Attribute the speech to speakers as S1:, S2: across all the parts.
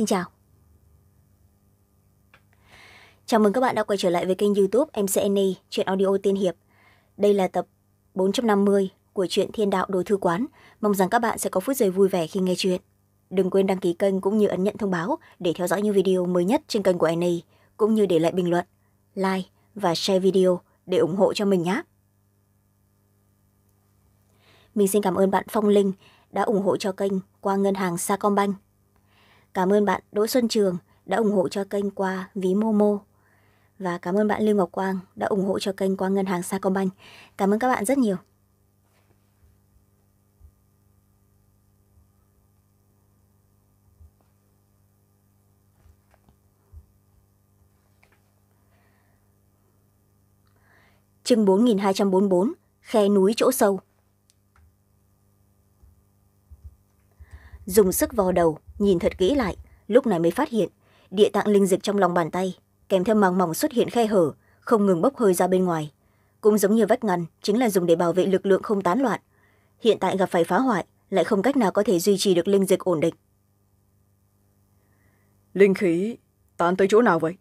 S1: xin chào. Chào mừng các bạn đã quay trở lại với kênh youtube mcna chuyện audio tiên hiệp. Đây là tập bốn trăm năm mươi của truyện thiên đạo đồ thư quán. Mong rằng các bạn sẽ có phút giây vui vẻ khi nghe chuyện. Đừng quên đăng ký kênh cũng như ấn nhận thông báo để theo dõi những video mới nhất trên kênh của na cũng như để lại bình luận, like và share video để ủng hộ cho mình nhé. Mình xin cảm ơn bạn phong linh đã ủng hộ cho kênh qua ngân hàng sacombank cảm ơn bạn, đỗ xuân trường, đã ủng hộ cho kênh qua ví momo. Và cảm ơn bạn lưu ngọc quang đã ủng hộ cho kênh qua ngân hàng sacombank. Cảm ơn các bạn rất nhiều. Chương bốn nghìn hai trăm bốn bốn, khe núi chỗ sâu. Dùng sức vò đầu nhìn thật kỹ lại lúc này mới phát hiện địa tạng linh dịch trong lòng bàn tay kèm theo màng mỏng xuất hiện khe hở không ngừng bốc hơi ra bên ngoài. Cũng giống như vách ngăn chính là dùng để bảo vệ lực lượng không tán loạn. Hiện tại gặp phải phá hoại lại không cách nào có thể duy trì được linh dịch ổn định.
S2: Linh khí tán tới chỗ nào vậy?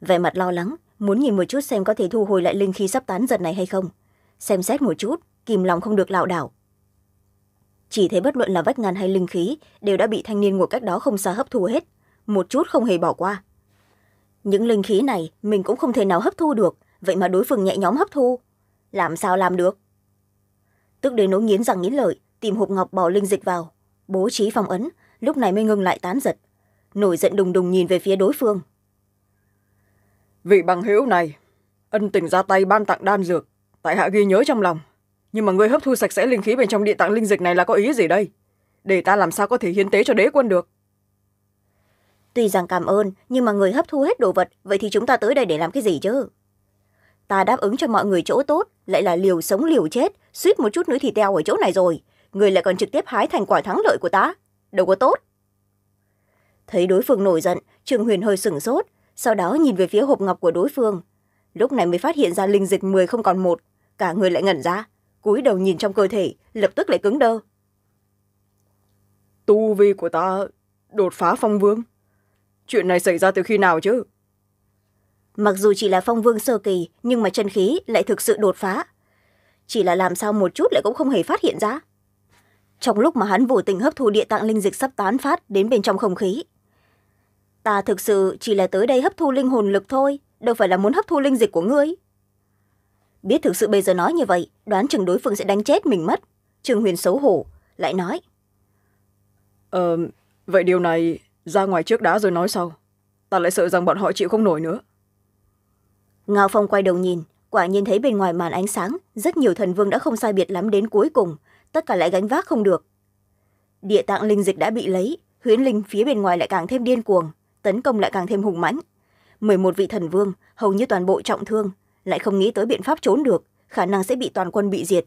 S1: Vẻ mặt lo lắng muốn nhìn một chút xem có thể thu hồi lại linh khí sắp tán giật này hay không. Xem xét một chút kìm lòng không được lảo đảo chỉ thấy bất luận là vách ngăn hay linh khí đều đã bị thanh niên ngồi cách đó không xa hấp thu hết, một chút không hề bỏ qua. Những linh khí này mình cũng không thể nào hấp thu được, vậy mà đối phương nhẹ nhóm hấp thu. Làm sao làm được? Tức đến nỗi nghiến rằng nghiến lợi, tìm hộp ngọc bỏ linh dịch vào. Bố trí phong ấn, lúc này mới ngưng lại tán giật. Nổi giận đùng đùng nhìn về phía đối phương.
S2: Vị bằng hữu này, ân tình ra tay ban tặng đan dược, tại hạ ghi nhớ trong lòng nhưng mà ngươi hấp thu sạch sẽ linh khí bên trong địa tạng linh dịch này là có ý gì đây? Để ta làm sao có thể hiến tế cho đế quân được?
S1: Tuy rằng cảm ơn, nhưng mà người hấp thu hết đồ vật, vậy thì chúng ta tới đây để làm cái gì chứ? Ta đáp ứng cho mọi người chỗ tốt, lại là liều sống liều chết, suýt một chút nữa thì teo ở chỗ này rồi. Người lại còn trực tiếp hái thành quả thắng lợi của ta. Đâu có tốt. Thấy đối phương nổi giận, trương huyền hơi sửng sốt, sau đó nhìn về phía hộp ngọc của đối phương. Lúc này mới phát hiện ra linh dịch mười không còn một, cả người lại ngẩn ra cúi đầu nhìn trong cơ thể lập tức lại cứng đơ.
S2: Tu vi của ta đột phá phong vương. Chuyện này xảy ra từ khi nào chứ?
S1: Mặc dù chỉ là phong vương sơ kỳ nhưng mà chân khí lại thực sự đột phá. Chỉ là làm sao một chút lại cũng không hề phát hiện ra. Trong lúc mà hắn vô tình hấp thu địa tạng linh dịch sắp tán phát đến bên trong không khí. Ta thực sự chỉ là tới đây hấp thu linh hồn lực thôi đâu phải là muốn hấp thu linh dịch của ngươi biết thực sự bây giờ nói như vậy đoán chừng đối phương sẽ đánh chết mình mất. Trương huyền xấu hổ lại nói.
S2: Ờ vậy điều này ra ngoài trước đã rồi nói sau. Ta lại sợ rằng bọn họ chịu không nổi nữa.
S1: Ngao phong quay đầu nhìn quả nhiên thấy bên ngoài màn ánh sáng rất nhiều thần vương đã không sai biệt lắm đến cuối cùng tất cả lại gánh vác không được. Địa tạng linh dịch đã bị lấy huyễn linh phía bên ngoài lại càng thêm điên cuồng tấn công lại càng thêm hùng mãnh. Mười một vị thần vương hầu như toàn bộ trọng thương lại không nghĩ tới biện pháp trốn được khả năng sẽ bị toàn quân bị diệt.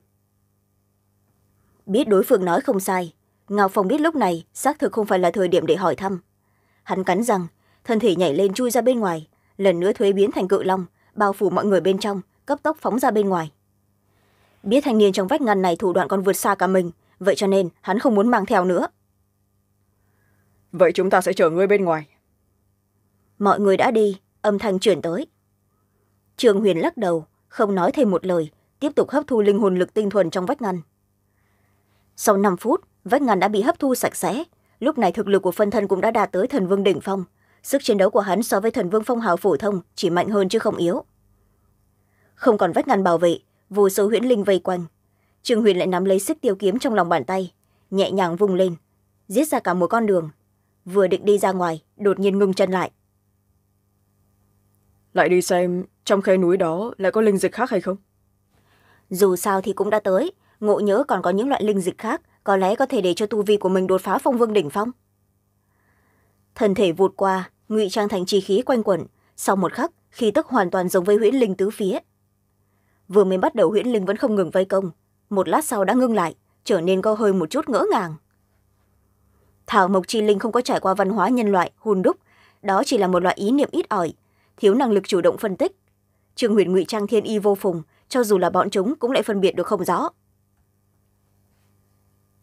S1: Biết đối phương nói không sai ngao phong biết lúc này xác thực không phải là thời điểm để hỏi thăm. Hắn cắn rằng thân thể nhảy lên chui ra bên ngoài lần nữa thuế biến thành cự long bao phủ mọi người bên trong cấp tốc phóng ra bên ngoài. Biết thanh niên trong vách ngăn này thủ đoạn còn vượt xa cả mình vậy cho nên hắn không muốn mang theo nữa.
S2: Vậy chúng ta sẽ chở ngươi bên ngoài.
S1: Mọi người đã đi âm thanh chuyển tới trương huyền lắc đầu, không nói thêm một lời, tiếp tục hấp thu linh hồn lực tinh thuần trong vách ngăn. Sau năm phút, vách ngăn đã bị hấp thu sạch sẽ. Lúc này thực lực của phân thân cũng đã đạt tới thần vương đỉnh phong. Sức chiến đấu của hắn so với thần vương phong hào phổ thông chỉ mạnh hơn chứ không yếu. Không còn vách ngăn bảo vệ, vô số huyễn linh vây quanh. Trương huyền lại nắm lấy xích tiêu kiếm trong lòng bàn tay, nhẹ nhàng vung lên, giết ra cả một con đường. Vừa định đi ra ngoài, đột nhiên ngưng chân lại
S2: lại đi xem trong khe núi đó lại có linh dịch khác hay không?
S1: Dù sao thì cũng đã tới. Ngộ nhớ còn có những loại linh dịch khác có lẽ có thể để cho tu vi của mình đột phá phong vương đỉnh phong. Thân thể vụt qua ngụy trang thành chi khí quanh quẩn. Sau một khắc khi tức hoàn toàn giống với huyễn linh tứ phía. Vừa mới bắt đầu huyễn linh vẫn không ngừng vây công. Một lát sau đã ngưng lại trở nên có hơi một chút ngỡ ngàng. Thảo mộc chi linh không có trải qua văn hóa nhân loại hùn đúc. Đó chỉ là một loại ý niệm ít ỏi thiếu năng lực chủ động phân tích. Trương huyền ngụy trang thiên y vô phùng cho dù là bọn chúng cũng lại phân biệt được không rõ.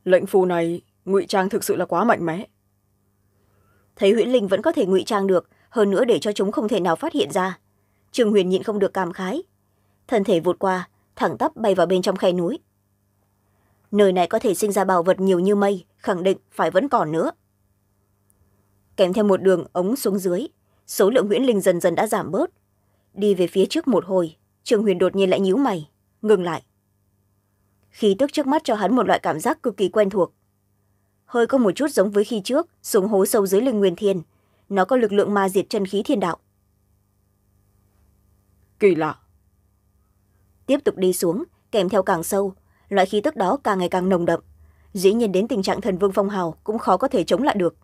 S2: Lệnh phù này ngụy trang thực sự là quá mạnh mẽ.
S1: Thấy huyễn linh vẫn có thể ngụy trang được hơn nữa để cho chúng không thể nào phát hiện ra. Trương huyền nhịn không được cảm khái. Thân thể vụt qua thẳng tắp bay vào bên trong khe núi. Nơi này có thể sinh ra bảo vật nhiều như mây khẳng định phải vẫn còn nữa. Kèm theo một đường ống xuống dưới số lượng huyễn linh dần dần đã giảm bớt. Đi về phía trước một hồi trường huyền đột nhiên lại nhíu mày ngừng lại. Khi tức trước mắt cho hắn một loại cảm giác cực kỳ quen thuộc. Hơi có một chút giống với khi trước xuống hố sâu dưới linh nguyên thiên. Nó có lực lượng ma diệt chân khí thiên đạo.
S2: Kỳ lạ.
S1: Tiếp tục đi xuống kèm theo càng sâu loại khí tức đó càng ngày càng nồng đậm. Dĩ nhiên đến tình trạng thần vương phong hào cũng khó có thể chống lại được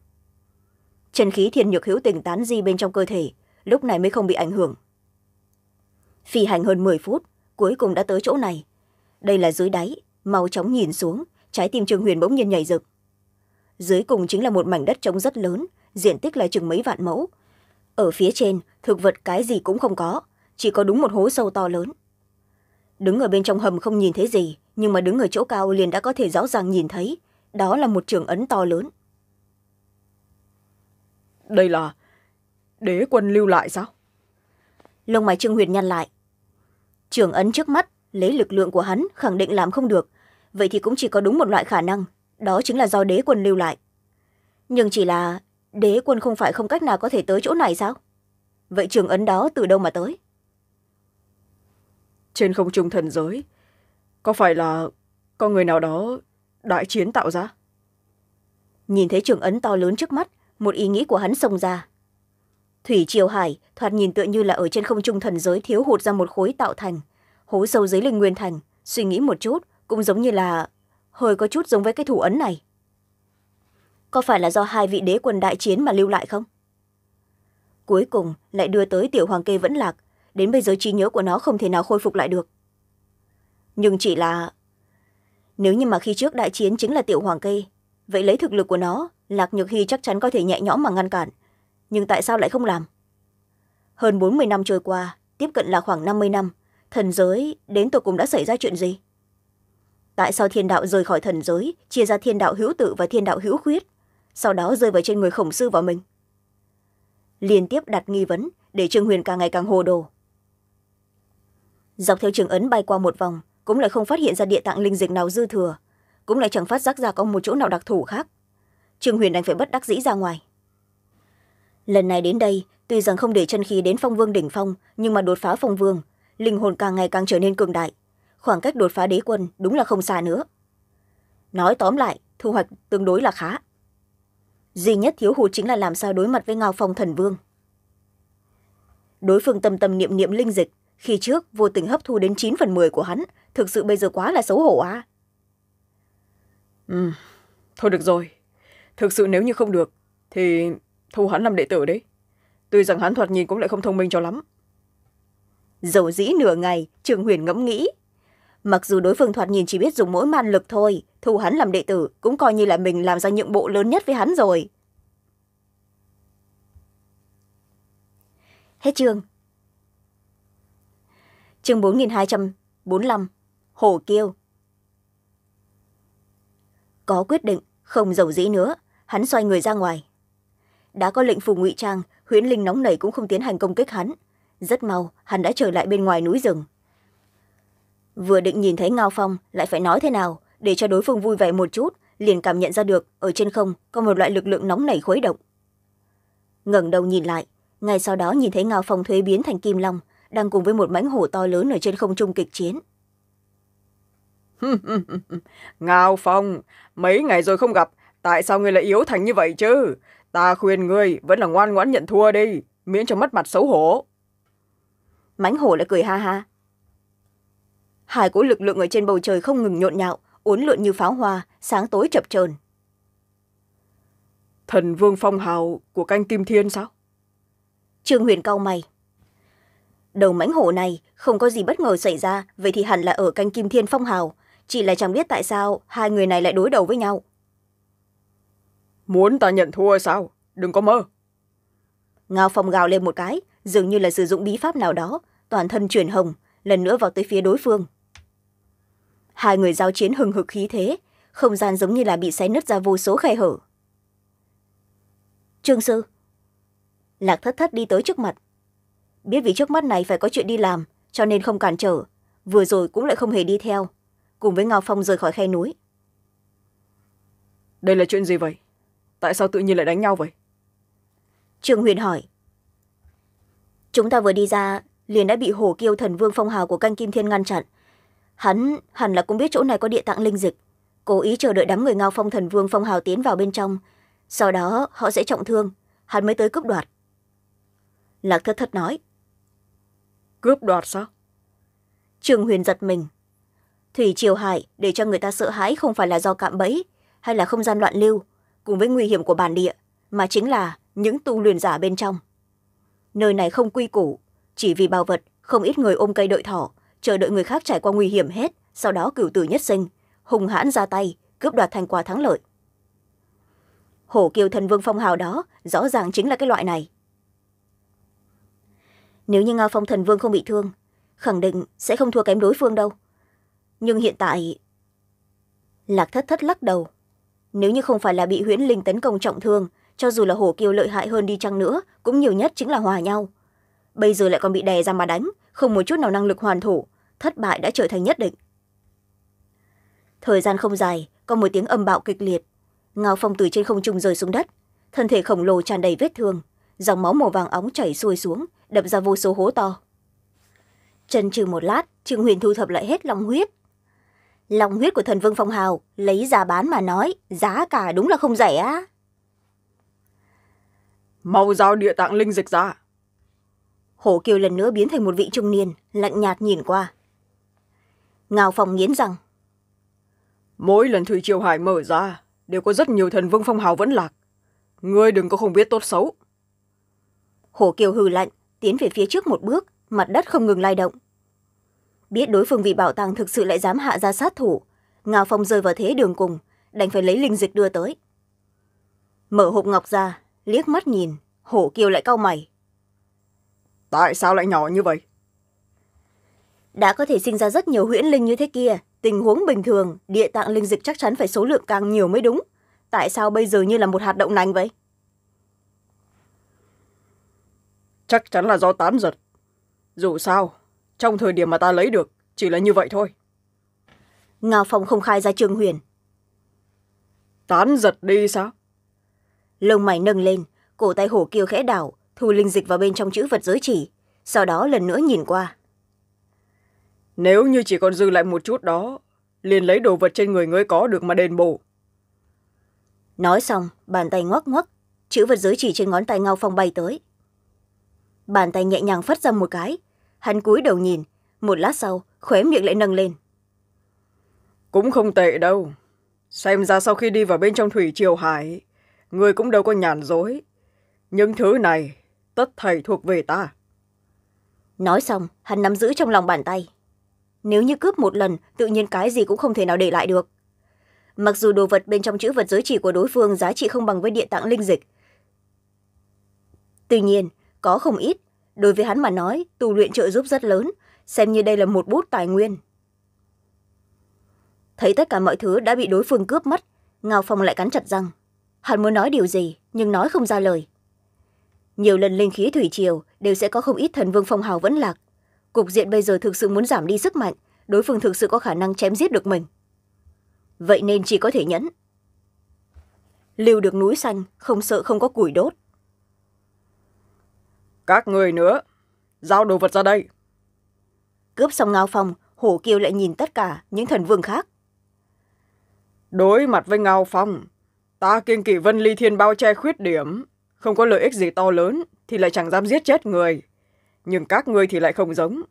S1: chân khí thiên nhược hữu tình tán di bên trong cơ thể, lúc này mới không bị ảnh hưởng. Phi hành hơn m phút, cuối cùng đã tới chỗ này. Đây là dưới đáy, mau chóng nhìn xuống, trái tim trương huyền bỗng nhiên nhảy rực dưới cùng chính là một mảnh đất trống rất lớn, diện tích là chừng mấy vạn mẫu. Ở phía trên, thực vật cái gì cũng không có, chỉ có đúng một hố sâu to lớn. Đứng ở bên trong hầm không nhìn thấy gì, nhưng mà đứng ở chỗ cao liền đã có thể rõ ràng nhìn thấy, đó là một trường ấn to lớn
S2: đây là đế quân lưu lại sao?
S1: Lông mày trương huyền nhăn lại. Trường ấn trước mắt lấy lực lượng của hắn khẳng định làm không được. Vậy thì cũng chỉ có đúng một loại khả năng đó chính là do đế quân lưu lại. Nhưng chỉ là đế quân không phải không cách nào có thể tới chỗ này sao? Vậy trường ấn đó từ đâu mà tới?
S2: Trên không trung thần giới có phải là có người nào đó đại chiến tạo ra?
S1: Nhìn thấy trường ấn to lớn trước mắt một ý nghĩ của hắn xông ra. Thủy triều hải thoạt nhìn tựa như là ở trên không trung thần giới thiếu hụt ra một khối tạo thành, hố sâu dưới linh nguyên thành. Suy nghĩ một chút, cũng giống như là hơi có chút giống với cái thủ ấn này. Có phải là do hai vị đế quân đại chiến mà lưu lại không? Cuối cùng lại đưa tới tiểu hoàng kê vẫn lạc. Đến bây giờ trí nhớ của nó không thể nào khôi phục lại được. Nhưng chỉ là, nếu như mà khi trước đại chiến chính là tiểu hoàng kê vậy lấy thực lực của nó, lạc nhược hy chắc chắn có thể nhẹ nhõm mà ngăn cản. Nhưng tại sao lại không làm? Hơn bốn mươi năm trôi qua, tiếp cận là khoảng năm mươi năm, thần giới, đến tôi cũng đã xảy ra chuyện gì? Tại sao thiên đạo rời khỏi thần giới, chia ra thiên đạo hữu tự và thiên đạo hữu khuyết, sau đó rơi vào trên người khổng sư vào mình? Liên tiếp đặt nghi vấn để trương huyền càng ngày càng hồ đồ. Dọc theo trường ấn bay qua một vòng, cũng lại không phát hiện ra địa tạng linh dịch nào dư thừa cũng lại chẳng phát giác ra có một chỗ nào đặc thù khác. Trương huyền đành phải bất đắc dĩ ra ngoài. Lần này đến đây, tuy rằng không để chân khí đến phong vương đỉnh phong, nhưng mà đột phá phong vương, linh hồn càng ngày càng trở nên cường đại. Khoảng cách đột phá đế quân đúng là không xa nữa. Nói tóm lại, thu hoạch tương đối là khá. Duy nhất thiếu hụt chính là làm sao đối mặt với ngao phong thần vương. Đối phương tâm tâm niệm niệm linh dịch, khi trước vô tình hấp thu đến chín phần m của hắn, thực sự bây giờ quá là xấu hổ à
S2: ừ. Thôi được rồi. Thực sự nếu như không được, thì thu hắn làm đệ tử đấy. Tuy rằng hắn thoạt nhìn cũng lại không thông minh cho lắm.
S1: Dầu dĩ nửa ngày, trường huyền ngẫm nghĩ. Mặc dù đối phương thoạt nhìn chỉ biết dùng mỗi man lực thôi, thu hắn làm đệ tử cũng coi như là mình làm ra nhượng bộ lớn nhất với hắn rồi. Hết chương. Chương bốn nghìn hai trăm bốn mươi năm hồ kiêu có quyết định, không giàu dĩ nữa, hắn xoay người ra ngoài. Đã có lệnh phù ngụy trang, huyễn linh nóng nảy cũng không tiến hành công kích hắn. Rất mau, hắn đã trở lại bên ngoài núi rừng. Vừa định nhìn thấy ngao phong, lại phải nói thế nào, để cho đối phương vui vẻ một chút, liền cảm nhận ra được, ở trên không, có một loại lực lượng nóng nảy khuấy động. Ngẩng đầu nhìn lại, ngay sau đó nhìn thấy ngao phong thuế biến thành kim long, đang cùng với một mãnh hổ to lớn ở trên không trung kịch chiến.
S2: ngao phong mấy ngày rồi không gặp tại sao ngươi lại yếu thành như vậy chứ? Ta khuyên ngươi vẫn là ngoan ngoãn nhận thua đi miễn cho mất mặt xấu hổ.
S1: Mãnh hổ lại cười ha ha. Hai cỗ lực lượng ở trên bầu trời không ngừng nhộn nhạo uốn lượn như pháo hoa sáng tối chập trờn
S2: thần vương phong hào của canh kim thiên sao?
S1: Trương huyền cau mày. Đầu mãnh hổ này không có gì bất ngờ xảy ra vậy thì hẳn là ở canh kim thiên phong hào chỉ là chẳng biết tại sao hai người này lại đối đầu với nhau.
S2: Muốn ta nhận thua sao? Đừng có mơ.
S1: Ngao phong gào lên một cái dường như là sử dụng bí pháp nào đó toàn thân chuyển hồng lần nữa vào tới phía đối phương. Hai người giao chiến hừng hực khí thế không gian giống như là bị xé nứt ra vô số khe hở. Trương sư lạc thất thất đi tới trước mặt. Biết vì trước mắt này phải có chuyện đi làm cho nên không cản trở vừa rồi cũng lại không hề đi theo cùng với ngao phong rời khỏi khe núi.
S2: Đây là chuyện gì vậy? Tại sao tự nhiên lại đánh nhau vậy?
S1: Trương huyền hỏi. Chúng ta vừa đi ra liền đã bị hổ kiêu thần vương phong hào của canh kim thiên ngăn chặn. Hắn hẳn là cũng biết chỗ này có địa tạng linh dịch cố ý chờ đợi đám người ngao phong thần vương phong hào tiến vào bên trong. Sau đó họ sẽ trọng thương hắn mới tới cướp đoạt. Lạc thất thất nói.
S2: Cướp đoạt sao?
S1: Trương huyền giật mình thủy triều hải để cho người ta sợ hãi không phải là do cạm bẫy hay là không gian loạn lưu cùng với nguy hiểm của bản địa, mà chính là những tu luyện giả bên trong. Nơi này không quy củ, chỉ vì bảo vật, không ít người ôm cây đợi thỏ, chờ đợi người khác trải qua nguy hiểm hết, sau đó cửu tử nhất sinh hùng hãn ra tay, cướp đoạt thành quả thắng lợi. Hổ kiều thần vương phong hào đó rõ ràng chính là cái loại này. Nếu như ngao phong thần vương không bị thương, khẳng định sẽ không thua kém đối phương đâu nhưng hiện tại, lạc thất thất lắc đầu. Nếu như không phải là bị huyễn linh tấn công trọng thương, cho dù là hổ kiều lợi hại hơn đi chăng nữa, cũng nhiều nhất chính là hòa nhau. Bây giờ lại còn bị đè ra mà đánh, không một chút nào năng lực hoàn thủ, thất bại đã trở thành nhất định. Thời gian không dài, có một tiếng âm bạo kịch liệt. Ngao phong từ trên không trung rơi xuống đất. Thân thể khổng lồ tràn đầy vết thương. Dòng máu màu vàng óng chảy xuôi xuống, đập ra vô số hố to. Chân trừ một lát, trương huyền thu thập lại hết lòng huyết long huyết của thần vương phong hào lấy ra bán mà nói giá cả đúng là không rẻ á.
S2: Mau giao địa tạng linh dịch ra.
S1: Hổ kiều lần nữa biến thành một vị trung niên lạnh nhạt nhìn qua. Ngao phong nghiến rằng
S2: mỗi lần thủy triều hải mở ra đều có rất nhiều thần vương phong hào vẫn lạc. Ngươi đừng có không biết tốt xấu.
S1: Hổ kiều hừ lạnh tiến về phía trước một bước mặt đất không ngừng lay động biết đối phương vị bảo tàng thực sự lại dám hạ ra sát thủ. Ngao phong rơi vào thế đường cùng đành phải lấy linh dịch đưa tới. Mở hộp ngọc ra liếc mắt nhìn hổ kiều lại cau mày.
S2: Tại sao lại nhỏ như vậy?
S1: Đã có thể sinh ra rất nhiều huyễn linh như thế kia tình huống bình thường địa tạng linh dịch chắc chắn phải số lượng càng nhiều mới đúng. Tại sao bây giờ như là một hạt đậu nành vậy?
S2: Chắc chắn là do tán giật. Dù sao trong thời điểm mà ta lấy được chỉ là như vậy thôi.
S1: Ngao phong không khai ra trương huyền.
S2: Tán giật đi sao?
S1: Lông mày nâng lên cổ tay hổ kiều khẽ đảo thu linh dịch vào bên trong chữ vật giới chỉ sau đó lần nữa nhìn qua.
S2: Nếu như chỉ còn dư lại một chút đó liền lấy đồ vật trên người ngươi có được mà đền bù.
S1: Nói xong bàn tay ngoắc ngoắc chữ vật giới chỉ trên ngón tay ngao phong bay tới. Bàn tay nhẹ nhàng phất ra một cái hắn cúi đầu nhìn. Một lát sau khóe miệng lại nâng lên.
S2: Cũng không tệ đâu. Xem ra sau khi đi vào bên trong thủy triều hải người cũng đâu có nhàn dối những thứ này tất thầy thuộc về ta.
S1: Nói xong hắn nắm giữ trong lòng bàn tay. Nếu như cướp một lần tự nhiên cái gì cũng không thể nào để lại được. Mặc dù đồ vật bên trong chữ vật giới chỉ của đối phương giá trị không bằng với địa tạng linh dịch. Tuy nhiên có không ít đối với hắn mà nói, tu luyện trợ giúp rất lớn, xem như đây là một bút tài nguyên. Thấy tất cả mọi thứ đã bị đối phương cướp mất, ngao phong lại cắn chặt răng. Hắn muốn nói điều gì, nhưng nói không ra lời. Nhiều lần linh khí thủy triều đều sẽ có không ít thần vương phong hào vẫn lạc. Cục diện bây giờ thực sự muốn giảm đi sức mạnh, đối phương thực sự có khả năng chém giết được mình. Vậy nên chỉ có thể nhẫn. Lưu được núi xanh, không sợ không có củi đốt
S2: các người nữa giao đồ vật ra đây.
S1: Cướp xong ngao phong hổ kiều lại nhìn tất cả những thần vương khác.
S2: Đối mặt với ngao phong ta kiên kỵ vân ly thiên bao che khuyết điểm không có lợi ích gì to lớn thì lại chẳng dám giết chết người. Nhưng các ngươi thì lại không giống.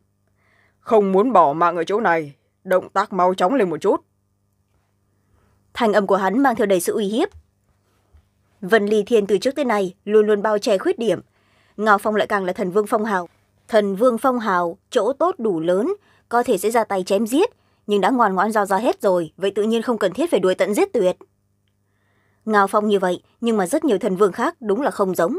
S2: Không muốn bỏ mạng ở chỗ này động tác mau chóng lên một chút.
S1: Thành âm của hắn mang theo đầy sự uy hiếp. Vân ly thiên từ trước tới nay luôn luôn bao che khuyết điểm ngao phong lại càng là thần vương phong hào. Thần vương phong hào, chỗ tốt đủ lớn, có thể sẽ ra tay chém giết, nhưng đã ngoan ngoãn giao ra hết rồi, vậy tự nhiên không cần thiết phải đuổi tận giết tuyệt. Ngao phong như vậy, nhưng mà rất nhiều thần vương khác đúng là không giống.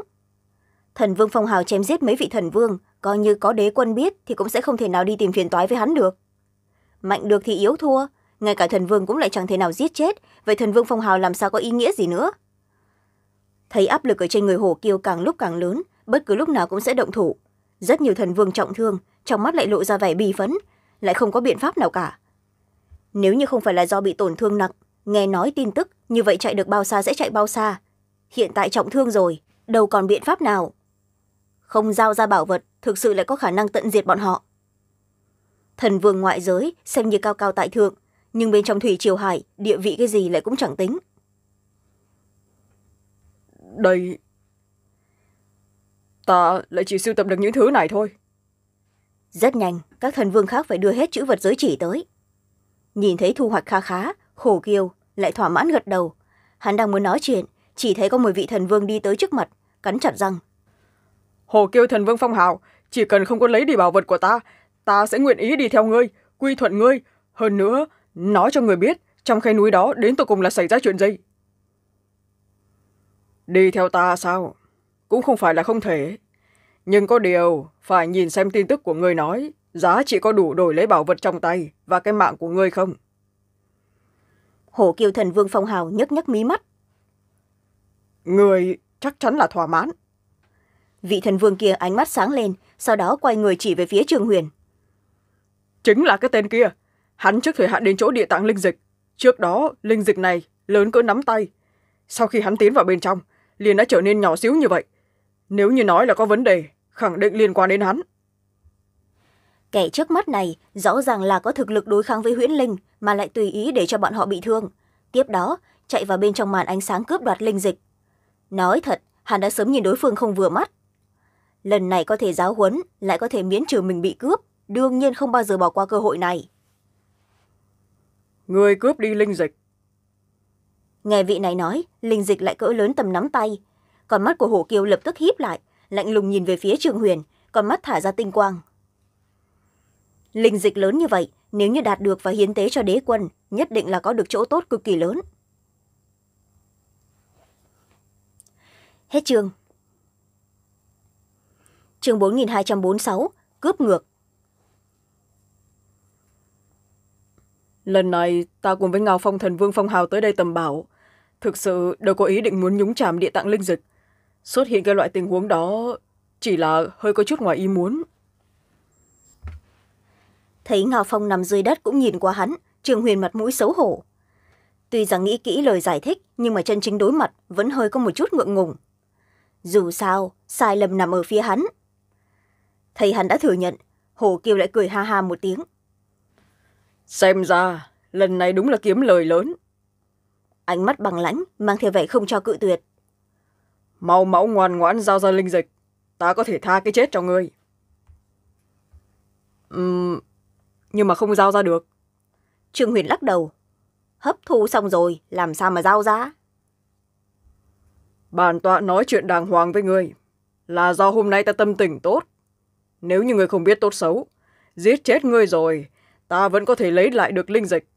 S1: Thần vương phong hào chém giết mấy vị thần vương, coi như có đế quân biết thì cũng sẽ không thể nào đi tìm phiền toái với hắn được. Mạnh được thì yếu thua, ngay cả thần vương cũng lại chẳng thể nào giết chết, vậy thần vương phong hào làm sao có ý nghĩa gì nữa? Thấy áp lực ở trên người hồ kiêu càng lúc càng lớn bất cứ lúc nào cũng sẽ động thủ. Rất nhiều thần vương trọng thương, trong mắt lại lộ ra vẻ bì phấn, lại không có biện pháp nào cả. Nếu như không phải là do bị tổn thương nặng, nghe nói tin tức như vậy chạy được bao xa sẽ chạy bao xa. Hiện tại trọng thương rồi, đâu còn biện pháp nào. Không giao ra bảo vật, thực sự lại có khả năng tận diệt bọn họ. Thần vương ngoại giới xem như cao cao tại thượng, nhưng bên trong thủy triều hải, địa vị cái gì lại cũng chẳng tính.
S2: Đây ta lại chỉ sưu tập được những thứ này thôi.
S1: Rất nhanh các thần vương khác phải đưa hết chữ vật giới chỉ tới. Nhìn thấy thu hoạch kha khá khổ kiều lại thỏa mãn gật đầu. Hắn đang muốn nói chuyện chỉ thấy có một vị thần vương đi tới trước mặt cắn chặt răng.
S2: Hồ kiêu thần vương phong hào chỉ cần không có lấy đi bảo vật của ta ta sẽ nguyện ý đi theo ngươi quy thuận ngươi. Hơn nữa nói cho người biết trong khe núi đó đến tột cùng là xảy ra chuyện gì? Đi theo ta sao cũng không phải là không thể. Nhưng có điều phải nhìn xem tin tức của ngươi nói giá trị có đủ đổi lấy bảo vật trong tay và cái mạng của ngươi không?
S1: Hổ kiều thần vương phong hào nhấc nhấc mí mắt.
S2: Người chắc chắn là thỏa mãn.
S1: Vị thần vương kia ánh mắt sáng lên sau đó quay người chỉ về phía trường huyền.
S2: Chính là cái tên kia. Hắn trước thời hạn đến chỗ địa tạng linh dịch. Trước đó linh dịch này lớn cỡ nắm tay. Sau khi hắn tiến vào bên trong liền đã trở nên nhỏ xíu như vậy nếu như nói là có vấn đề khẳng định liên quan đến hắn.
S1: Kẻ trước mắt này rõ ràng là có thực lực đối kháng với huyễn linh mà lại tùy ý để cho bọn họ bị thương. Tiếp đó chạy vào bên trong màn ánh sáng cướp đoạt linh dịch. Nói thật hắn đã sớm nhìn đối phương không vừa mắt. Lần này có thể giáo huấn lại có thể miễn trừ mình bị cướp đương nhiên không bao giờ bỏ qua cơ hội này.
S2: Người cướp đi linh dịch.
S1: Nghe vị này nói linh dịch lại cỡ lớn tầm nắm tay còn mắt của hổ kiều lập tức híp lại, lạnh lùng nhìn về phía trường huyền, con mắt thả ra tinh quang. Linh dịch lớn như vậy, nếu như đạt được và hiến tế cho đế quân, nhất định là có được chỗ tốt cực kỳ lớn. Hết chương. Chương bốn nghìn hai trăm bốn sáu, cướp ngược.
S2: Lần này, ta cùng với ngao phong thần vương phong hào tới đây tầm bảo. Thực sự đều có ý định muốn nhúng chàm địa tạng linh dịch xuất hiện cái loại tình huống đó chỉ là hơi có chút ngoài ý muốn.
S1: Thấy ngao phong nằm dưới đất cũng nhìn qua hắn trường huyền mặt mũi xấu hổ. Tuy rằng nghĩ kỹ lời giải thích nhưng mà chân chính đối mặt vẫn hơi có một chút ngượng ngùng. Dù sao sai lầm nằm ở phía hắn. Thấy hắn đã thừa nhận hồ kiều lại cười ha ha một tiếng.
S2: Xem ra lần này đúng là kiếm lời lớn.
S1: Ánh mắt bằng lãnh mang theo vẻ không cho cự tuyệt
S2: mau máu ngoan ngoãn giao ra linh dịch. Ta có thể tha cái chết cho ngươi. Uhm, nhưng mà không giao ra được.
S1: Trương huyền lắc đầu. Hấp thu xong rồi làm sao mà giao ra?
S2: Bản tọa nói chuyện đàng hoàng với ngươi là do hôm nay ta tâm tình tốt. Nếu như ngươi không biết tốt xấu giết chết ngươi rồi ta vẫn có thể lấy lại được linh dịch.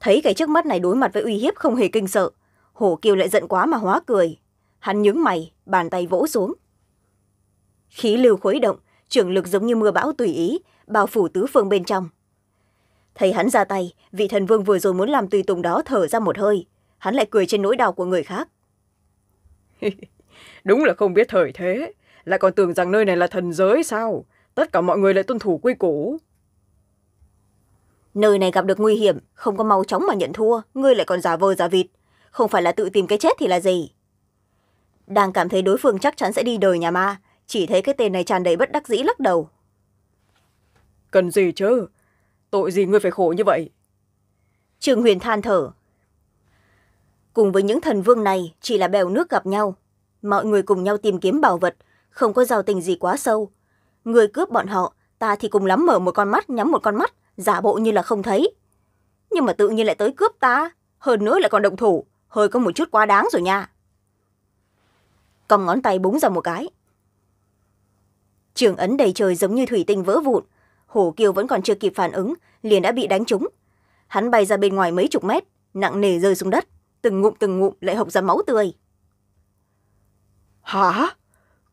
S1: Thấy cái trước mắt này đối mặt với uy hiếp không hề kinh sợ hổ kiều lại giận quá mà hóa cười hắn nhướng mày bàn tay vỗ xuống. Khí lưu khuấy động trưởng lực giống như mưa bão tùy ý bao phủ tứ phương bên trong. Thấy hắn ra tay vị thần vương vừa rồi muốn làm tùy tùng đó thở ra một hơi. Hắn lại cười trên nỗi đau của người khác.
S2: Đúng là không biết thời thế. Lại còn tưởng rằng nơi này là thần giới sao? Tất cả mọi người lại tuân thủ quy củ.
S1: Nơi này gặp được nguy hiểm không có mau chóng mà nhận thua. Ngươi lại còn giả vờ giả vịt. Không phải là tự tìm cái chết thì là gì đang cảm thấy đối phương chắc chắn sẽ đi đời nhà ma. Chỉ thấy cái tên này tràn đầy bất đắc dĩ lắc đầu.
S2: Cần gì chứ? Tội gì ngươi phải khổ như vậy?
S1: Trương huyền than thở. Cùng với những thần vương này chỉ là bèo nước gặp nhau. Mọi người cùng nhau tìm kiếm bảo vật không có giao tình gì quá sâu. Người cướp bọn họ ta thì cùng lắm mở một con mắt nhắm một con mắt giả bộ như là không thấy. Nhưng mà tự nhiên lại tới cướp ta hơn nữa lại còn động thủ hơi có một chút quá đáng rồi nha cong ngón tay búng ra một cái. Trường ấn đầy trời giống như thủy tinh vỡ vụn. Hổ kiều vẫn còn chưa kịp phản ứng liền đã bị đánh trúng. Hắn bay ra bên ngoài mấy chục mét nặng nề rơi xuống đất từng ngụm từng ngụm lại hộc ra máu tươi.
S2: Hả?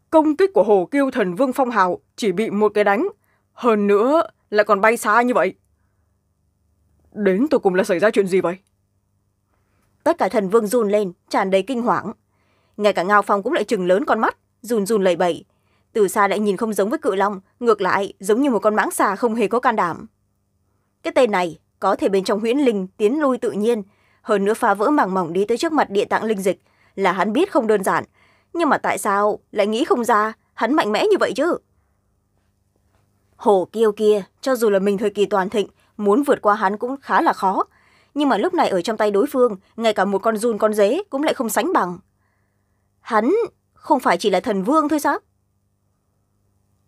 S2: Công kích của hồ kiêu thần vương phong hào chỉ bị một cái đánh hơn nữa lại còn bay xa như vậy. Đến tột cùng là xảy ra chuyện gì vậy?
S1: Tất cả thần vương run lên tràn đầy kinh hoàng ngay cả ngao phong cũng lại chừng lớn con mắt, run run lẩy bẩy. Từ xa lại nhìn không giống với cự long, ngược lại, giống như một con mãng xà không hề có can đảm. Cái tên này có thể bên trong huyễn linh tiến lui tự nhiên, hơn nữa phá vỡ màng mỏng đi tới trước mặt địa tạng linh dịch, là hắn biết không đơn giản. Nhưng mà tại sao lại nghĩ không ra hắn mạnh mẽ như vậy chứ? Hổ kiêu kia, cho dù là mình thời kỳ toàn thịnh, muốn vượt qua hắn cũng khá là khó. Nhưng mà lúc này ở trong tay đối phương, ngay cả một con run con dế cũng lại không sánh bằng hắn không phải chỉ là thần vương thôi sao?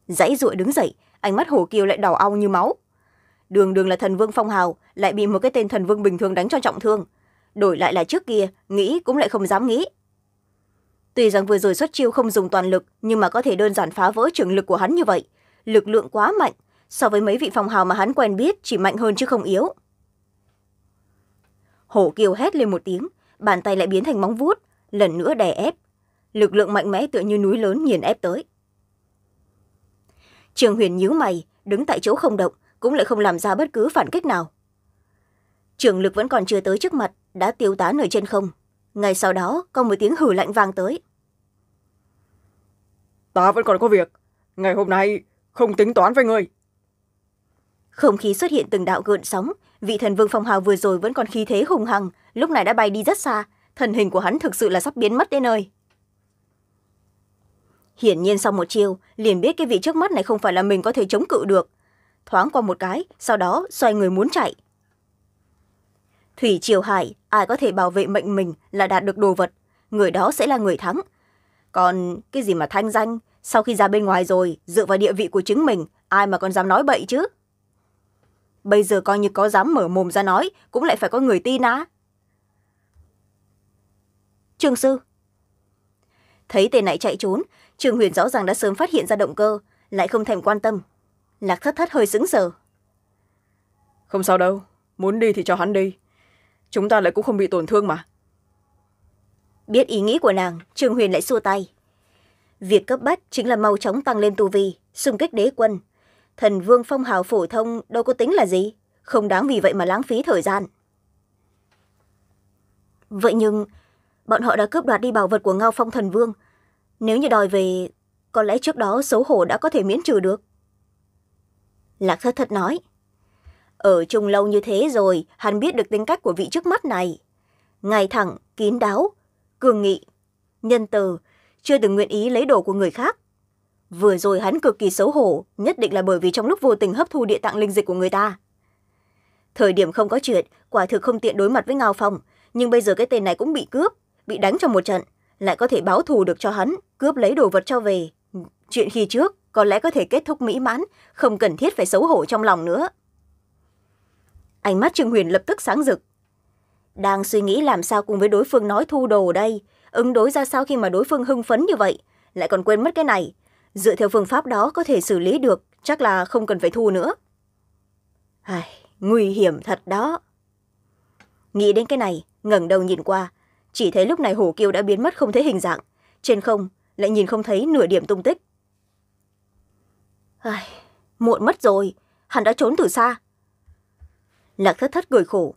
S1: Dãy ruội đứng dậy, ánh mắt hồ kiều lại đỏ au như máu. Đường đường là thần vương phong hào, lại bị một cái tên thần vương bình thường đánh cho trọng thương. Đổi lại là trước kia, nghĩ cũng lại không dám nghĩ. Tuy rằng vừa rồi xuất chiêu không dùng toàn lực, nhưng mà có thể đơn giản phá vỡ trường lực của hắn như vậy. Lực lượng quá mạnh, so với mấy vị phong hào mà hắn quen biết chỉ mạnh hơn chứ không yếu. Hổ kiều hét lên một tiếng, bàn tay lại biến thành móng vuốt, lần nữa đè ép lực lượng mạnh mẽ tựa như núi lớn nghiền ép tới. Trường huyền nhíu mày đứng tại chỗ không động cũng lại không làm ra bất cứ phản kích nào. Trường lực vẫn còn chưa tới trước mặt đã tiêu tán ở trên không. Ngay sau đó có một tiếng hử lạnh vang tới.
S2: Ta vẫn còn có việc. Ngày hôm nay không tính toán với ngươi.
S1: Không khí xuất hiện từng đạo gợn sóng. Vị thần vương phong hào vừa rồi vẫn còn khí thế hùng hằng lúc này đã bay đi rất xa. Thần hình của hắn thực sự là sắp biến mất đến nơi hiển nhiên sau một chiêu liền biết cái vị trước mắt này không phải là mình có thể chống cự được. Thoáng qua một cái, sau đó xoay người muốn chạy. Thủy triều hải, ai có thể bảo vệ mệnh mình là đạt được đồ vật, người đó sẽ là người thắng. Còn cái gì mà thanh danh, sau khi ra bên ngoài rồi, dựa vào địa vị của chính mình, ai mà còn dám nói bậy chứ? Bây giờ coi như có dám mở mồm ra nói, cũng lại phải có người tin á. Trương sư. Thấy tên này chạy trốn trương huyền rõ ràng đã sớm phát hiện ra động cơ lại không thèm quan tâm. Lạc thất thất hơi sững sờ.
S2: Không sao đâu muốn đi thì cho hắn đi. Chúng ta lại cũng không bị tổn thương mà.
S1: Biết ý nghĩ của nàng trương huyền lại xua tay. Việc cấp bách chính là mau chóng tăng lên tu vi xung kích đế quân. Thần vương phong hào phổ thông đâu có tính là gì không đáng vì vậy mà lãng phí thời gian. Vậy nhưng bọn họ đã cướp đoạt đi bảo vật của ngao phong thần vương nếu như đòi về, có lẽ trước đó xấu hổ đã có thể miễn trừ được. Lạc thất thất nói, ở chung lâu như thế rồi, hắn biết được tính cách của vị trước mắt này. Ngay thẳng, kín đáo, cường nghị, nhân từ, chưa từng nguyện ý lấy đồ của người khác. Vừa rồi hắn cực kỳ xấu hổ, nhất định là bởi vì trong lúc vô tình hấp thu địa tạng linh dịch của người ta. Thời điểm không có chuyện, quả thực không tiện đối mặt với ngao phong, nhưng bây giờ cái tên này cũng bị cướp, bị đánh trong một trận lại có thể báo thù được cho hắn cướp lấy đồ vật cho về. Chuyện khi trước có lẽ có thể kết thúc mỹ mãn không cần thiết phải xấu hổ trong lòng nữa. Ánh mắt trương huyền lập tức sáng rực. Đang suy nghĩ làm sao cùng với đối phương nói thu đồ đây ứng đối ra sao khi mà đối phương hưng phấn như vậy lại còn quên mất cái này. Dựa theo phương pháp đó có thể xử lý được chắc là không cần phải thu nữa. Ai, nguy hiểm thật đó. Nghĩ đến cái này ngẩng đầu nhìn qua chỉ thấy lúc này hổ kiêu đã biến mất không thấy hình dạng. Trên không lại nhìn không thấy nửa điểm tung tích. Ai, muộn mất rồi hắn đã trốn từ xa. Lạc thất thất cười khổ.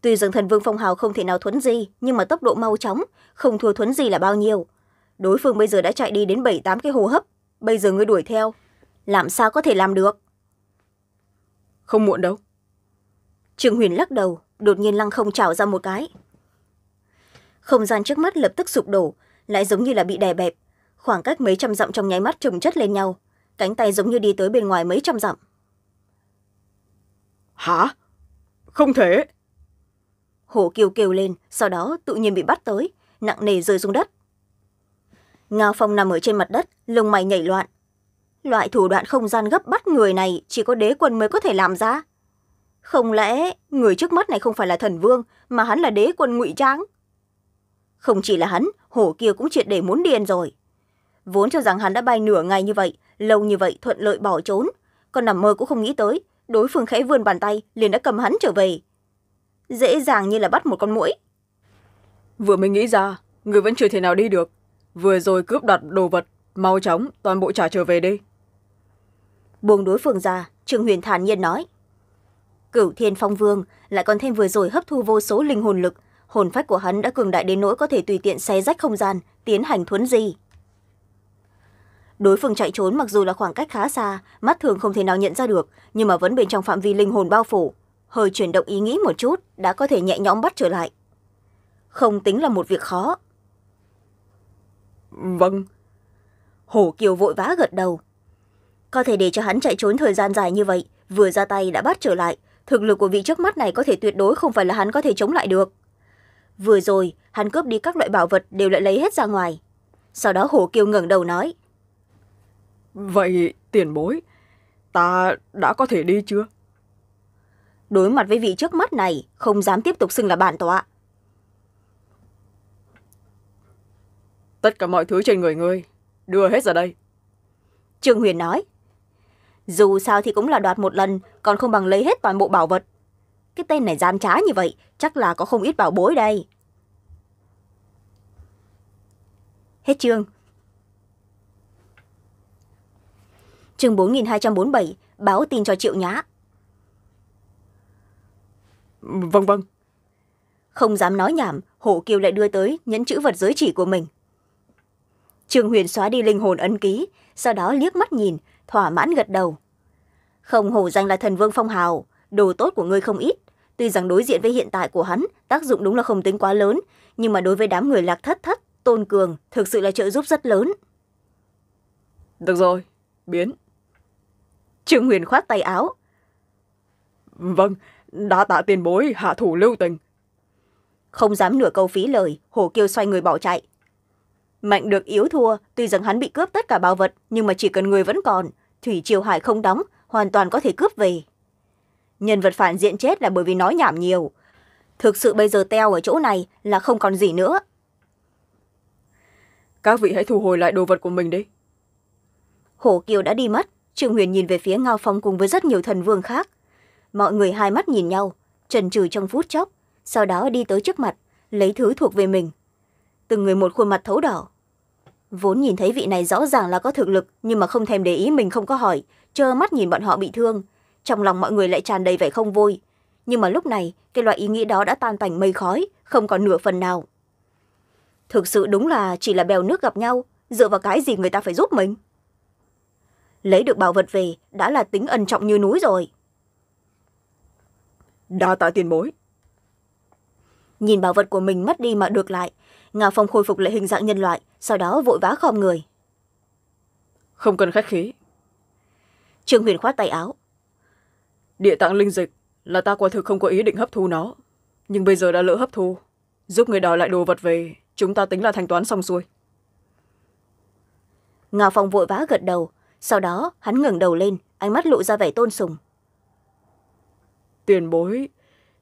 S1: Tuy rằng thần vương phong hào không thể nào thuấn di nhưng mà tốc độ mau chóng không thua thuấn di là bao nhiêu. Đối phương bây giờ đã chạy đi đến bảy tám cái hồ hấp bây giờ ngươi đuổi theo làm sao có thể làm được?
S2: Không muộn đâu.
S1: Trương huyền lắc đầu đột nhiên lăng không trào ra một cái không gian trước mắt lập tức sụp đổ lại giống như là bị đè bẹp. Khoảng cách mấy trăm dặm trong nháy mắt trồng chất lên nhau cánh tay giống như đi tới bên ngoài mấy trăm dặm.
S2: Hả? Không thể!
S1: Hổ kiều kêu lên sau đó tự nhiên bị bắt tới nặng nề rơi xuống đất. Ngao phong nằm ở trên mặt đất lông mày nhảy loạn. Loại thủ đoạn không gian gấp bắt người này chỉ có đế quân mới có thể làm ra. Không lẽ người trước mắt này không phải là thần vương mà hắn là đế quân ngụy trang không chỉ là hắn hổ kia cũng triệt để muốn điên rồi. Vốn cho rằng hắn đã bay nửa ngày như vậy lâu như vậy thuận lợi bỏ trốn. Còn nằm mơ cũng không nghĩ tới đối phương khẽ vươn bàn tay liền đã cầm hắn trở về. Dễ dàng như là bắt một con muỗi.
S2: Vừa mới nghĩ ra người vẫn chưa thể nào đi được. Vừa rồi cướp đoạt đồ vật mau chóng toàn bộ trả trở về đi.
S1: Buông đối phương ra trương huyền thản nhiên nói. Cửu thiên phong vương lại còn thêm vừa rồi hấp thu vô số linh hồn lực hồn phách của hắn đã cường đại đến nỗi có thể tùy tiện xé rách không gian tiến hành thuấn di. Đối phương chạy trốn mặc dù là khoảng cách khá xa mắt thường không thể nào nhận ra được nhưng mà vẫn bên trong phạm vi linh hồn bao phủ. Hơi chuyển động ý nghĩ một chút đã có thể nhẹ nhõm bắt trở lại. Không tính là một việc khó.
S2: Vâng.
S1: Hổ kiều vội vã gật đầu. Có thể để cho hắn chạy trốn thời gian dài như vậy vừa ra tay đã bắt trở lại. Thực lực của vị trước mắt này có thể tuyệt đối không phải là hắn có thể chống lại được vừa rồi hắn cướp đi các loại bảo vật đều lại lấy hết ra ngoài. Sau đó hổ kiều ngẩng đầu nói.
S2: Vậy tiền bối ta đã có thể đi chưa?
S1: Đối mặt với vị trước mắt này không dám tiếp tục xưng là bản tọa.
S2: Tất cả mọi thứ trên người ngươi đưa hết ra đây.
S1: Trương huyền nói. Dù sao thì cũng là đoạt một lần còn không bằng lấy hết toàn bộ bảo vật cái tên này gian trá như vậy chắc là có không ít bảo bối đây. Hết chương. Chương bốn nghìn hai trăm bốn bảy báo tin cho triệu nhã.
S2: Vâng vâng.
S1: Không dám nói nhảm hổ kiều lại đưa tới nhẫn chữ vật giới chỉ của mình. Trương huyền xóa đi linh hồn ấn ký sau đó liếc mắt nhìn thỏa mãn gật đầu. Không hổ danh là thần vương phong hào đồ tốt của ngươi không ít tuy rằng đối diện với hiện tại của hắn tác dụng đúng là không tính quá lớn nhưng mà đối với đám người lạc thất thất tôn cường thực sự là trợ giúp rất lớn.
S2: Được rồi biến.
S1: Trương huyền khoát tay áo.
S2: Vâng đã tạ tiền bối hạ thủ lưu tình.
S1: Không dám nửa câu phí lời hổ kiêu xoay người bỏ chạy. Mạnh được yếu thua tuy rằng hắn bị cướp tất cả bảo vật nhưng mà chỉ cần người vẫn còn thủy triều hải không đóng hoàn toàn có thể cướp về nhân vật phản diện chết là bởi vì nói nhảm nhiều. Thực sự bây giờ teo ở chỗ này là không còn gì nữa.
S2: Các vị hãy thu hồi lại đồ vật của mình đi.
S1: Hổ kiều đã đi mất. Trương huyền nhìn về phía ngao phong cùng với rất nhiều thần vương khác. Mọi người hai mắt nhìn nhau trần trừ trong phút chốc sau đó đi tới trước mặt lấy thứ thuộc về mình. Từng người một khuôn mặt thấu đỏ. Vốn nhìn thấy vị này rõ ràng là có thực lực nhưng mà không thèm để ý mình không có hỏi trơ mắt nhìn bọn họ bị thương trong lòng mọi người lại tràn đầy vẻ không vui. Nhưng mà lúc này cái loại ý nghĩ đó đã tan tành mây khói không còn nửa phần nào. Thực sự đúng là chỉ là bèo nước gặp nhau dựa vào cái gì người ta phải giúp mình? Lấy được bảo vật về đã là tính ân trọng như núi rồi.
S2: Đa tạ tiền bối.
S1: Nhìn bảo vật của mình mất đi mà được lại ngao phong khôi phục lại hình dạng nhân loại sau đó vội vã khom người.
S2: Không cần khách khí.
S1: Trương huyền khoát tay áo
S2: địa tạng linh dịch là ta quả thực không có ý định hấp thu nó. Nhưng bây giờ đã lỡ hấp thu giúp người đòi lại đồ vật về chúng ta tính là thanh toán xong xuôi.
S1: Ngao phong vội vã gật đầu. Sau đó hắn ngẩng đầu lên ánh mắt lộ ra vẻ tôn sùng.
S2: Tiền bối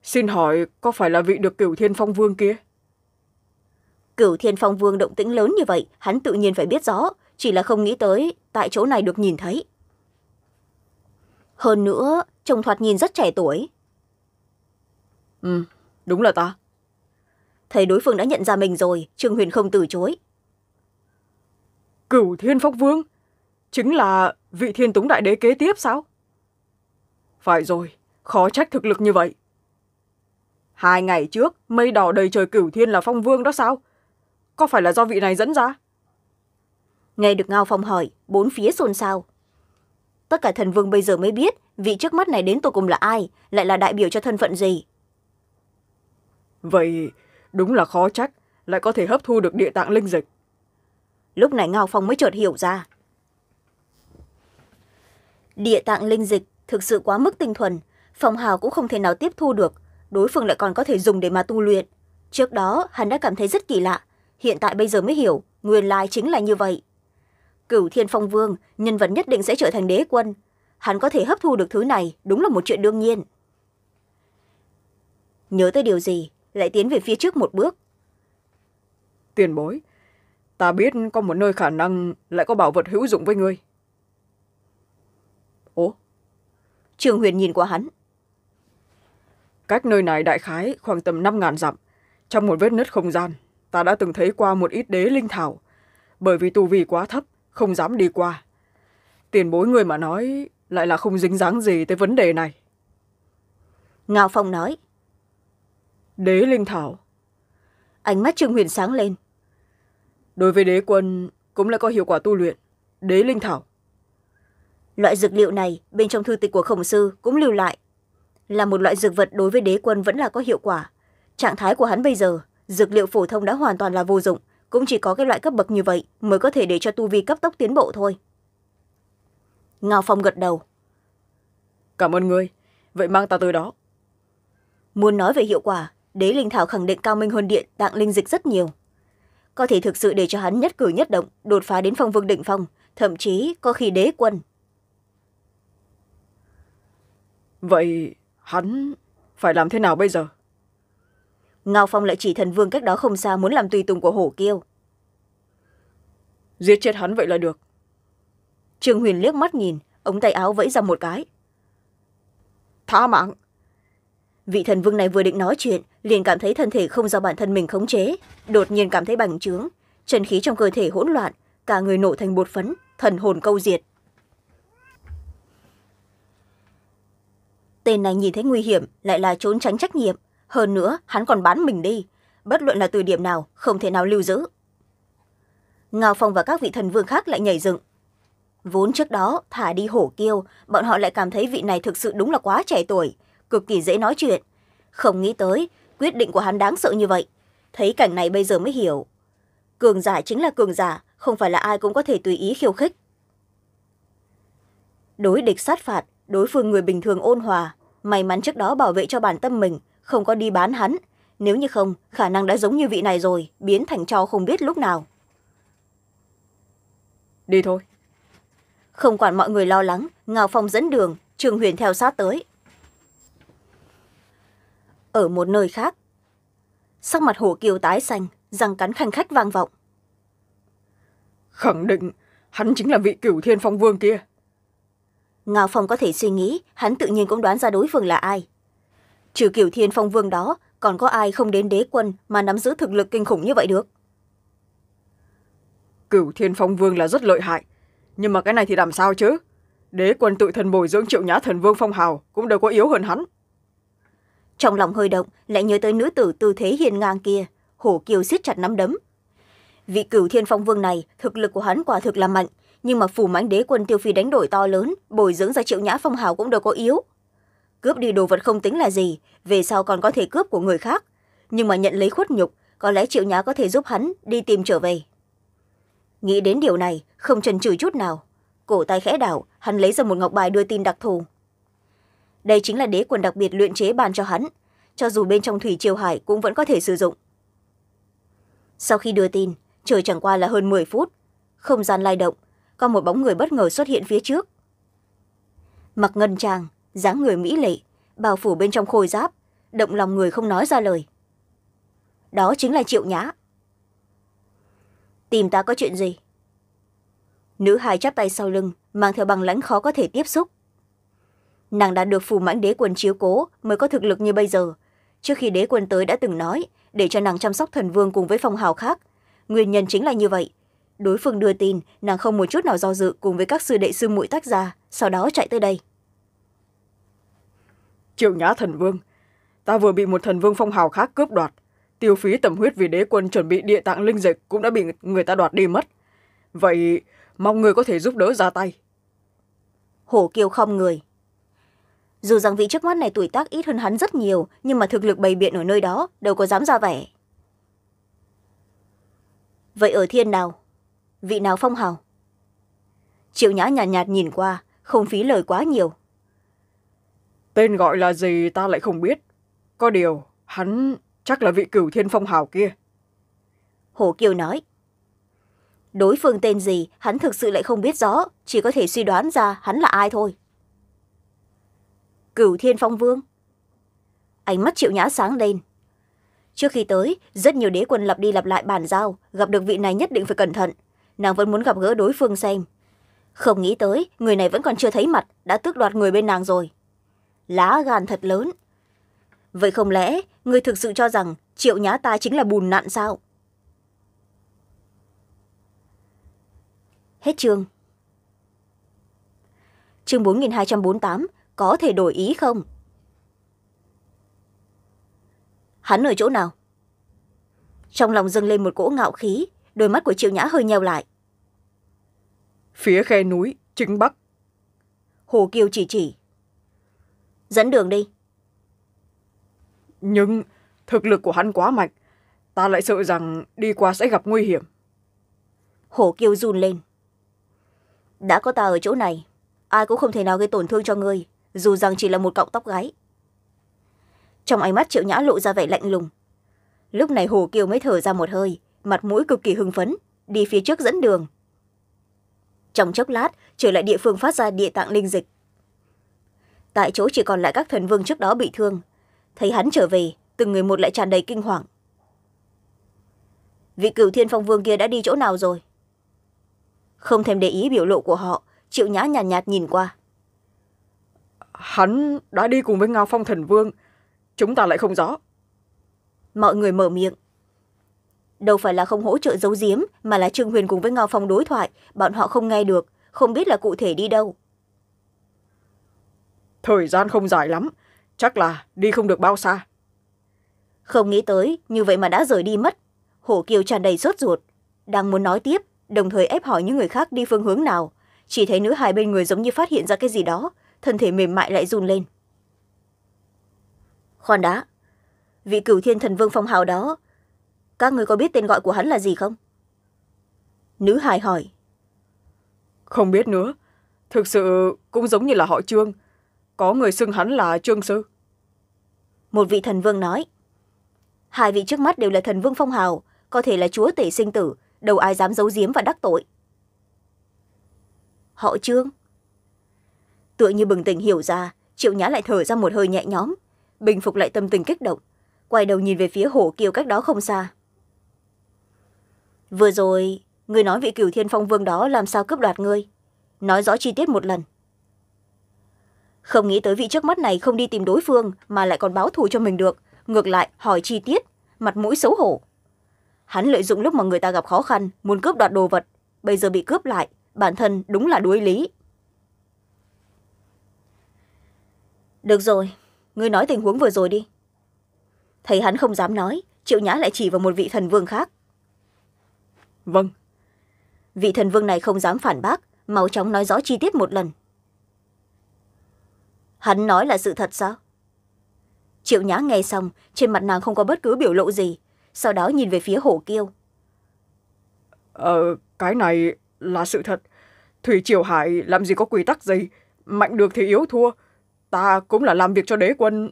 S2: xin hỏi có phải là vị được cửu thiên phong vương kia?
S1: Cửu thiên phong vương động tĩnh lớn như vậy hắn tự nhiên phải biết rõ chỉ là không nghĩ tới tại chỗ này được nhìn thấy hơn nữa trông thoạt nhìn rất trẻ tuổi.
S2: Ừ đúng là ta.
S1: Thấy đối phương đã nhận ra mình rồi trương huyền không từ chối.
S2: Cửu thiên phong vương chính là vị thiên túng đại đế kế tiếp sao? Phải rồi khó trách thực lực như vậy. Hai ngày trước mây đỏ đầy trời cửu thiên là phong vương đó sao? Có phải là do vị này dẫn ra?
S1: Nghe được ngao phong hỏi bốn phía xôn xao tất cả thần vương bây giờ mới biết vị trước mắt này đến tột cùng là ai lại là đại biểu cho thân phận gì.
S2: Vậy đúng là khó trách lại có thể hấp thu được địa tạng linh dịch.
S1: Lúc này ngao phong mới chợt hiểu ra. Địa tạng linh dịch thực sự quá mức tinh thuần phong hào cũng không thể nào tiếp thu được đối phương lại còn có thể dùng để mà tu luyện. Trước đó hắn đã cảm thấy rất kỳ lạ hiện tại bây giờ mới hiểu nguyên lai chính là như vậy cửu thiên phong vương nhân vật nhất định sẽ trở thành đế quân. Hắn có thể hấp thu được thứ này đúng là một chuyện đương nhiên. Nhớ tới điều gì lại tiến về phía trước một bước.
S2: Tiền bối ta biết có một nơi khả năng lại có bảo vật hữu dụng với ngươi. Ố
S1: trường huyền nhìn qua hắn.
S2: Cách nơi này đại khái khoảng tầm năm ngàn dặm. Trong một vết nứt không gian ta đã từng thấy qua một ít đế linh thảo. Bởi vì tu vi quá thấp không dám đi qua. Tiền bối người mà nói lại là không dính dáng gì tới vấn đề này.
S1: Ngao phong nói.
S2: Đế linh thảo.
S1: Ánh mắt trương huyền sáng lên.
S2: Đối với đế quân cũng là có hiệu quả tu luyện. Đế linh thảo.
S1: Loại dược liệu này bên trong thư tịch của khổng sư cũng lưu lại. Là một loại dược vật đối với đế quân vẫn là có hiệu quả. Trạng thái của hắn bây giờ dược liệu phổ thông đã hoàn toàn là vô dụng cũng chỉ có cái loại cấp bậc như vậy mới có thể để cho tu vi cấp tốc tiến bộ thôi. Ngao phong gật đầu.
S2: Cảm ơn ngươi. Vậy mang ta tới đó.
S1: Muốn nói về hiệu quả đế linh thảo khẳng định cao minh hơn điện tạng linh dịch rất nhiều. Có thể thực sự để cho hắn nhất cử nhất động đột phá đến phong vương định phong thậm chí có khi đế quân.
S2: Vậy hắn phải làm thế nào bây giờ
S1: ngao phong lại chỉ thần vương cách đó không xa muốn làm tùy tùng của hổ kiêu.
S2: Giết chết hắn vậy là được.
S1: Trương huyền liếc mắt nhìn ống tay áo vẫy ra một cái.
S2: Tha mạng.
S1: Vị thần vương này vừa định nói chuyện liền cảm thấy thân thể không do bản thân mình khống chế đột nhiên cảm thấy bành trướng. Chân khí trong cơ thể hỗn loạn cả người nổ thành bột phấn thần hồn câu diệt. Tên này nhìn thấy nguy hiểm lại là trốn tránh trách nhiệm hơn nữa, hắn còn bán mình đi. Bất luận là từ điểm nào, không thể nào lưu giữ. Ngao phong và các vị thần vương khác lại nhảy dựng. Vốn trước đó, thả đi hổ kiêu, bọn họ lại cảm thấy vị này thực sự đúng là quá trẻ tuổi, cực kỳ dễ nói chuyện. Không nghĩ tới, quyết định của hắn đáng sợ như vậy. Thấy cảnh này bây giờ mới hiểu. Cường giả chính là cường giả, không phải là ai cũng có thể tùy ý khiêu khích. Đối địch sát phạt, đối phương người bình thường ôn hòa, may mắn trước đó bảo vệ cho bản tâm mình không có đi bán hắn. Nếu như không khả năng đã giống như vị này rồi biến thành cho không biết lúc nào.
S2: Đi thôi.
S1: Không quản mọi người lo lắng ngào phong dẫn đường trường huyền theo sát tới. Ở một nơi khác sắc mặt hổ kiều tái xanh răng cắn khanh khách vang vọng.
S2: Khẳng định hắn chính là vị cửu thiên phong vương kia.
S1: Ngao phong có thể suy nghĩ hắn tự nhiên cũng đoán ra đối phương là ai trừ cửu thiên phong vương đó còn có ai không đến đế quân mà nắm giữ thực lực kinh khủng như vậy được?
S2: Cửu thiên phong vương là rất lợi hại nhưng mà cái này thì làm sao chứ? Đế quân tự thần bồi dưỡng triệu nhã thần vương phong hào cũng đâu có yếu hơn hắn.
S1: Trong lòng hơi động lại nhớ tới nữ tử tư thế hiền ngang kia hổ kiều siết chặt nắm đấm. Vị cửu thiên phong vương này thực lực của hắn quả thực là mạnh nhưng mà phủ mãnh đế quân tiêu phi đánh đổi to lớn bồi dưỡng ra triệu nhã phong hào cũng đâu có yếu cướp đi đồ vật không tính là gì, về sau còn có thể cướp của người khác. Nhưng mà nhận lấy khuất nhục, có lẽ triệu nhã có thể giúp hắn đi tìm trở về. Nghĩ đến điều này, không trần trừ chút nào. Cổ tay khẽ đảo, hắn lấy ra một ngọc bài đưa tin đặc thù. Đây chính là đế quần đặc biệt luyện chế bàn cho hắn, cho dù bên trong thủy triều hải cũng vẫn có thể sử dụng. Sau khi đưa tin, trời chẳng qua là hơn m phút. Không gian lay động, có một bóng người bất ngờ xuất hiện phía trước. Mặc ngân trang dáng người mỹ lệ, bao phủ bên trong khôi giáp, động lòng người không nói ra lời. Đó chính là triệu nhã. Tìm ta có chuyện gì? Nữ hài chắp tay sau lưng, mang theo bằng lãnh khó có thể tiếp xúc. Nàng đã được phù mãnh đế quân chiếu cố mới có thực lực như bây giờ. Trước khi đế quân tới đã từng nói, để cho nàng chăm sóc thần vương cùng với phong hào khác. Nguyên nhân chính là như vậy. Đối phương đưa tin, nàng không một chút nào do dự cùng với các sư đệ sư muội tách ra, sau đó chạy tới đây
S2: triệu nhã thần vương. Ta vừa bị một thần vương phong hào khác cướp đoạt. Tiêu phí tầm huyết vì đế quân chuẩn bị địa tạng linh dịch cũng đã bị người ta đoạt đi mất. Vậy mong người có thể giúp đỡ ra tay.
S1: Hổ kiều không người. Dù rằng vị trước mắt này tuổi tác ít hơn hắn rất nhiều nhưng mà thực lực bày biện ở nơi đó đâu có dám ra vẻ. Vậy ở thiên nào? Vị nào phong hào? Triệu nhã nhàn nhạt, nhạt nhìn qua không phí lời quá nhiều
S2: tên gọi là gì ta lại không biết. Có điều, hắn chắc là vị cửu thiên phong hào kia.
S1: Hồ kiều nói, đối phương tên gì, hắn thực sự lại không biết rõ, chỉ có thể suy đoán ra hắn là ai thôi. Cửu thiên phong vương, ánh mắt triệu nhã sáng lên. Trước khi tới, rất nhiều đế quân lặp đi lặp lại bàn giao, gặp được vị này nhất định phải cẩn thận. Nàng vẫn muốn gặp gỡ đối phương xem. Không nghĩ tới, người này vẫn còn chưa thấy mặt, đã tước đoạt người bên nàng rồi lá gan thật lớn. Vậy không lẽ người thực sự cho rằng triệu nhã ta chính là bùn nặn sao? Hết chương. Chương bốn nghìn hai trăm bốn tám có thể đổi ý không? Hắn ở chỗ nào? Trong lòng dâng lên một cỗ ngạo khí đôi mắt của triệu nhã hơi nheo lại.
S2: Phía khe núi chính bắc.
S1: Hồ kiều chỉ chỉ dẫn đường đi.
S2: Nhưng thực lực của hắn quá mạnh ta lại sợ rằng đi qua sẽ gặp nguy hiểm.
S1: Hổ kiêu run lên. Đã có ta ở chỗ này ai cũng không thể nào gây tổn thương cho ngươi dù rằng chỉ là một cọng tóc gáy trong ánh mắt triệu nhã lộ ra vẻ lạnh lùng. Lúc này hồ kiều mới thở ra một hơi mặt mũi cực kỳ hưng phấn đi phía trước dẫn đường. Trong chốc lát trở lại địa phương phát ra địa tạng linh dịch tại chỗ chỉ còn lại các thần vương trước đó bị thương. Thấy hắn trở về từng người một lại tràn đầy kinh hoàng. Vị cửu thiên phong vương kia đã đi chỗ nào rồi? Không thèm để ý biểu lộ của họ triệu nhã nhàn nhạt, nhạt nhìn qua.
S2: Hắn đã đi cùng với ngao phong thần vương chúng ta lại không rõ.
S1: Mọi người mở miệng. Đâu phải là không hỗ trợ giấu giếm mà là trương huyền cùng với ngao phong đối thoại bọn họ không nghe được không biết là cụ thể đi đâu
S2: thời gian không dài lắm. Chắc là đi không được bao xa.
S1: Không nghĩ tới như vậy mà đã rời đi mất. Hổ kiều tràn đầy sốt ruột. Đang muốn nói tiếp đồng thời ép hỏi những người khác đi phương hướng nào. Chỉ thấy nữ hài bên người giống như phát hiện ra cái gì đó thân thể mềm mại lại run lên. Khoan đã. Vị cửu thiên thần vương phong hào đó các người có biết tên gọi của hắn là gì không? Nữ hài hỏi.
S2: Không biết nữa. Thực sự cũng giống như là họ trương có người xưng hắn là trương sư.
S1: Một vị thần vương nói, hai vị trước mắt đều là thần vương phong hào, có thể là chúa tể sinh tử, đâu ai dám giấu giếm và đắc tội. Họ trương, tựa như bừng tỉnh hiểu ra, triệu nhã lại thở ra một hơi nhẹ nhõm, bình phục lại tâm tình kích động, quay đầu nhìn về phía hổ kiều cách đó không xa. Vừa rồi người nói vị cửu thiên phong vương đó làm sao cướp đoạt ngươi? Nói rõ chi tiết một lần không nghĩ tới vị trước mắt này không đi tìm đối phương mà lại còn báo thù cho mình được. Ngược lại hỏi chi tiết mặt mũi xấu hổ. Hắn lợi dụng lúc mà người ta gặp khó khăn muốn cướp đoạt đồ vật bây giờ bị cướp lại bản thân đúng là đuối lý. Được rồi ngươi nói tình huống vừa rồi đi. Thấy hắn không dám nói triệu nhã lại chỉ vào một vị thần vương khác.
S2: Vâng.
S1: Vị thần vương này không dám phản bác mau chóng nói rõ chi tiết một lần hắn nói là sự thật sao? Triệu nhã nghe xong trên mặt nàng không có bất cứ biểu lộ gì sau đó nhìn về phía hổ kiêu.
S2: Ờ cái này là sự thật. Thủy triều hải làm gì có quy tắc gì? Mạnh được thì yếu thua ta cũng là làm việc cho đế quân.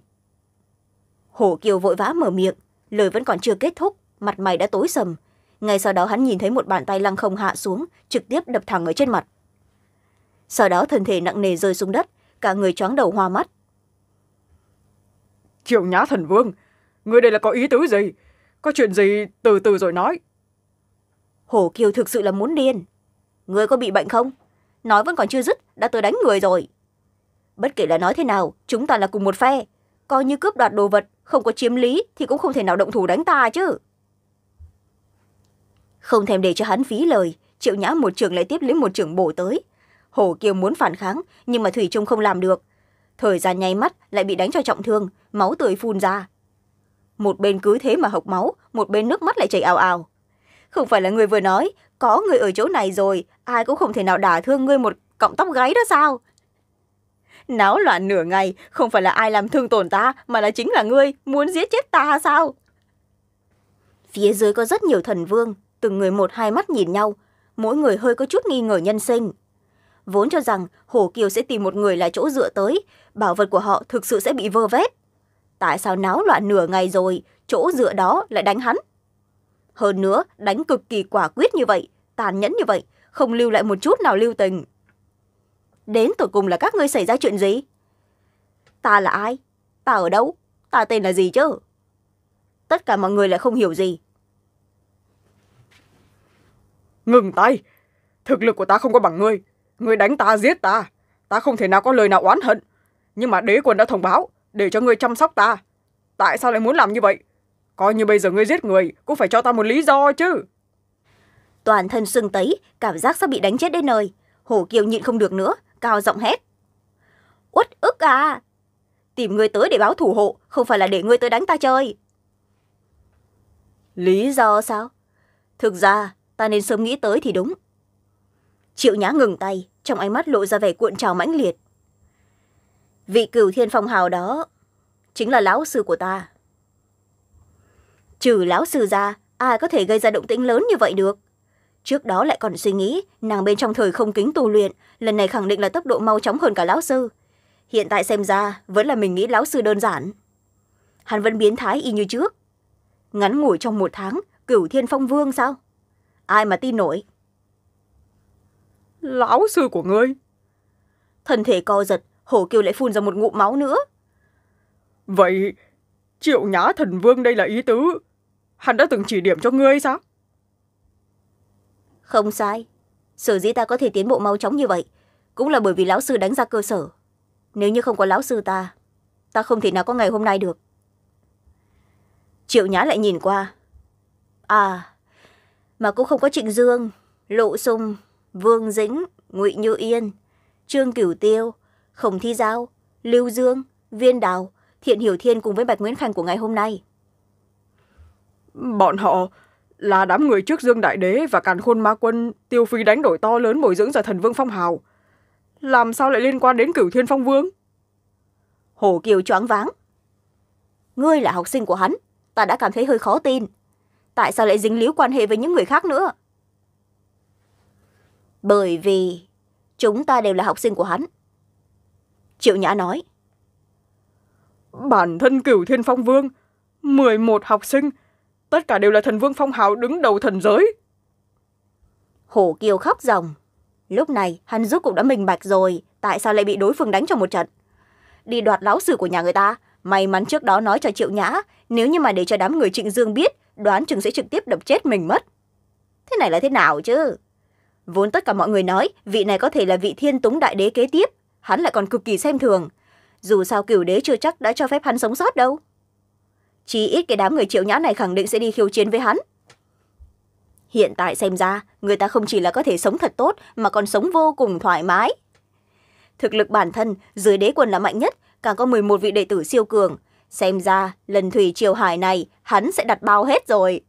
S1: Hổ kiều vội vã mở miệng lời vẫn còn chưa kết thúc mặt mày đã tối sầm. Ngay sau đó hắn nhìn thấy một bàn tay lăng không hạ xuống trực tiếp đập thẳng ở trên mặt. Sau đó thân thể nặng nề rơi xuống đất cả người choáng đầu hoa mắt.
S2: Triệu nhã thần vương người đây là có ý tứ gì? Có chuyện gì từ từ rồi nói.
S1: Hổ kiều thực sự là muốn điên. Người có bị bệnh không? Nói vẫn còn chưa dứt đã tới đánh người rồi. Bất kể là nói thế nào chúng ta là cùng một phe. Coi như cướp đoạt đồ vật không có chiếm lý thì cũng không thể nào động thủ đánh ta chứ. Không thèm để cho hắn phí lời triệu nhã một trường lại tiếp lấy một trường bổ tới hổ kiều muốn phản kháng, nhưng mà thủy trung không làm được. Thời gian nháy mắt lại bị đánh cho trọng thương, máu tươi phun ra. Một bên cứ thế mà hộc máu, một bên nước mắt lại chảy ào ào. Không phải là người vừa nói, có người ở chỗ này rồi, ai cũng không thể nào đả thương ngươi một cọng tóc gáy đó sao? Náo loạn nửa ngày, không phải là ai làm thương tổn ta, mà là chính là ngươi, muốn giết chết ta sao? Phía dưới có rất nhiều thần vương, từng người một hai mắt nhìn nhau, mỗi người hơi có chút nghi ngờ nhân sinh vốn cho rằng hổ kiều sẽ tìm một người là chỗ dựa tới, bảo vật của họ thực sự sẽ bị vơ vét. Tại sao náo loạn nửa ngày rồi, chỗ dựa đó lại đánh hắn? Hơn nữa, đánh cực kỳ quả quyết như vậy, tàn nhẫn như vậy, không lưu lại một chút nào lưu tình. Đến tột cùng là các ngươi xảy ra chuyện gì? Ta là ai? Ta ở đâu? Ta tên là gì chứ? Tất cả mọi người lại không hiểu gì.
S2: Ngừng tay! Thực lực của ta không có bằng ngươi người đánh ta giết ta. Ta không thể nào có lời nào oán hận. Nhưng mà đế quân đã thông báo, để cho ngươi chăm sóc ta. Tại sao lại muốn làm như vậy? Coi như bây giờ ngươi giết người, cũng phải cho ta một lý do chứ.
S1: Toàn thân sưng tấy, cảm giác sắp bị đánh chết đến nơi. Hổ kiều nhịn không được nữa, cao giọng hét. Uất ức à! Tìm ngươi tới để báo thủ hộ, không phải là để ngươi tới đánh ta chơi. Lý do sao? Thực ra, ta nên sớm nghĩ tới thì đúng triệu nhã ngừng tay, trong ánh mắt lộ ra vẻ cuộn trào mãnh liệt. Vị cửu thiên phong hào đó chính là lão sư của ta. Trừ lão sư ra, ai có thể gây ra động tĩnh lớn như vậy được? Trước đó lại còn suy nghĩ, nàng bên trong thời không kính tu luyện, lần này khẳng định là tốc độ mau chóng hơn cả lão sư. Hiện tại xem ra, vẫn là mình nghĩ lão sư đơn giản. Hắn vẫn biến thái y như trước. Ngắn ngủi trong một tháng, cửu thiên phong vương sao? Ai mà tin nổi?
S2: Lão sư của ngươi.
S1: Thân thể co giật hổ kiều lại phun ra một ngụm máu nữa.
S2: Vậy triệu nhã thần vương đây là ý tứ. Hắn đã từng chỉ điểm cho ngươi sao?
S1: Không sai. Sở dĩ ta có thể tiến bộ mau chóng như vậy cũng là bởi vì lão sư đánh ra cơ sở. Nếu như không có lão sư ta ta không thể nào có ngày hôm nay được. Triệu nhã lại nhìn qua. À mà cũng không có trịnh dương lộ sung vương dĩnh ngụy như yên trương cửu tiêu khổng thi giao lưu dương viên đào thiện hiểu thiên cùng với bạch nguyễn khanh của ngày hôm nay.
S2: Bọn họ là đám người trước dương đại đế và càn khôn ma quân tiêu phí đánh đổi to lớn bồi dưỡng ra thần vương phong hào. Làm sao lại liên quan đến cửu thiên phong vương?
S1: Hồ kiều choáng váng. Ngươi là học sinh của hắn ta đã cảm thấy hơi khó tin. Tại sao lại dính líu quan hệ với những người khác nữa bởi vì chúng ta đều là học sinh của hắn. Triệu nhã nói.
S2: Bản thân cửu thiên phong vương mười một học sinh tất cả đều là thần vương phong hào đứng đầu thần giới.
S1: Hổ kiều khóc ròng. Lúc này hắn rốt cũng đã minh bạch rồi tại sao lại bị đối phương đánh trong một trận. Đi đoạt lão sư của nhà người ta may mắn trước đó nói cho triệu nhã nếu như mà để cho đám người trịnh dương biết đoán chừng sẽ trực tiếp đập chết mình mất. Thế này là thế nào chứ vốn tất cả mọi người nói, vị này có thể là vị thiên túng đại đế kế tiếp. Hắn lại còn cực kỳ xem thường. Dù sao cửu đế chưa chắc đã cho phép hắn sống sót đâu. Chỉ ít cái đám người triệu nhã này khẳng định sẽ đi khiêu chiến với hắn. Hiện tại xem ra, người ta không chỉ là có thể sống thật tốt, mà còn sống vô cùng thoải mái. Thực lực bản thân, dưới đế quân là mạnh nhất, càng có một vị đệ tử siêu cường. Xem ra, lần thủy triều hải này, hắn sẽ đặt bao hết rồi.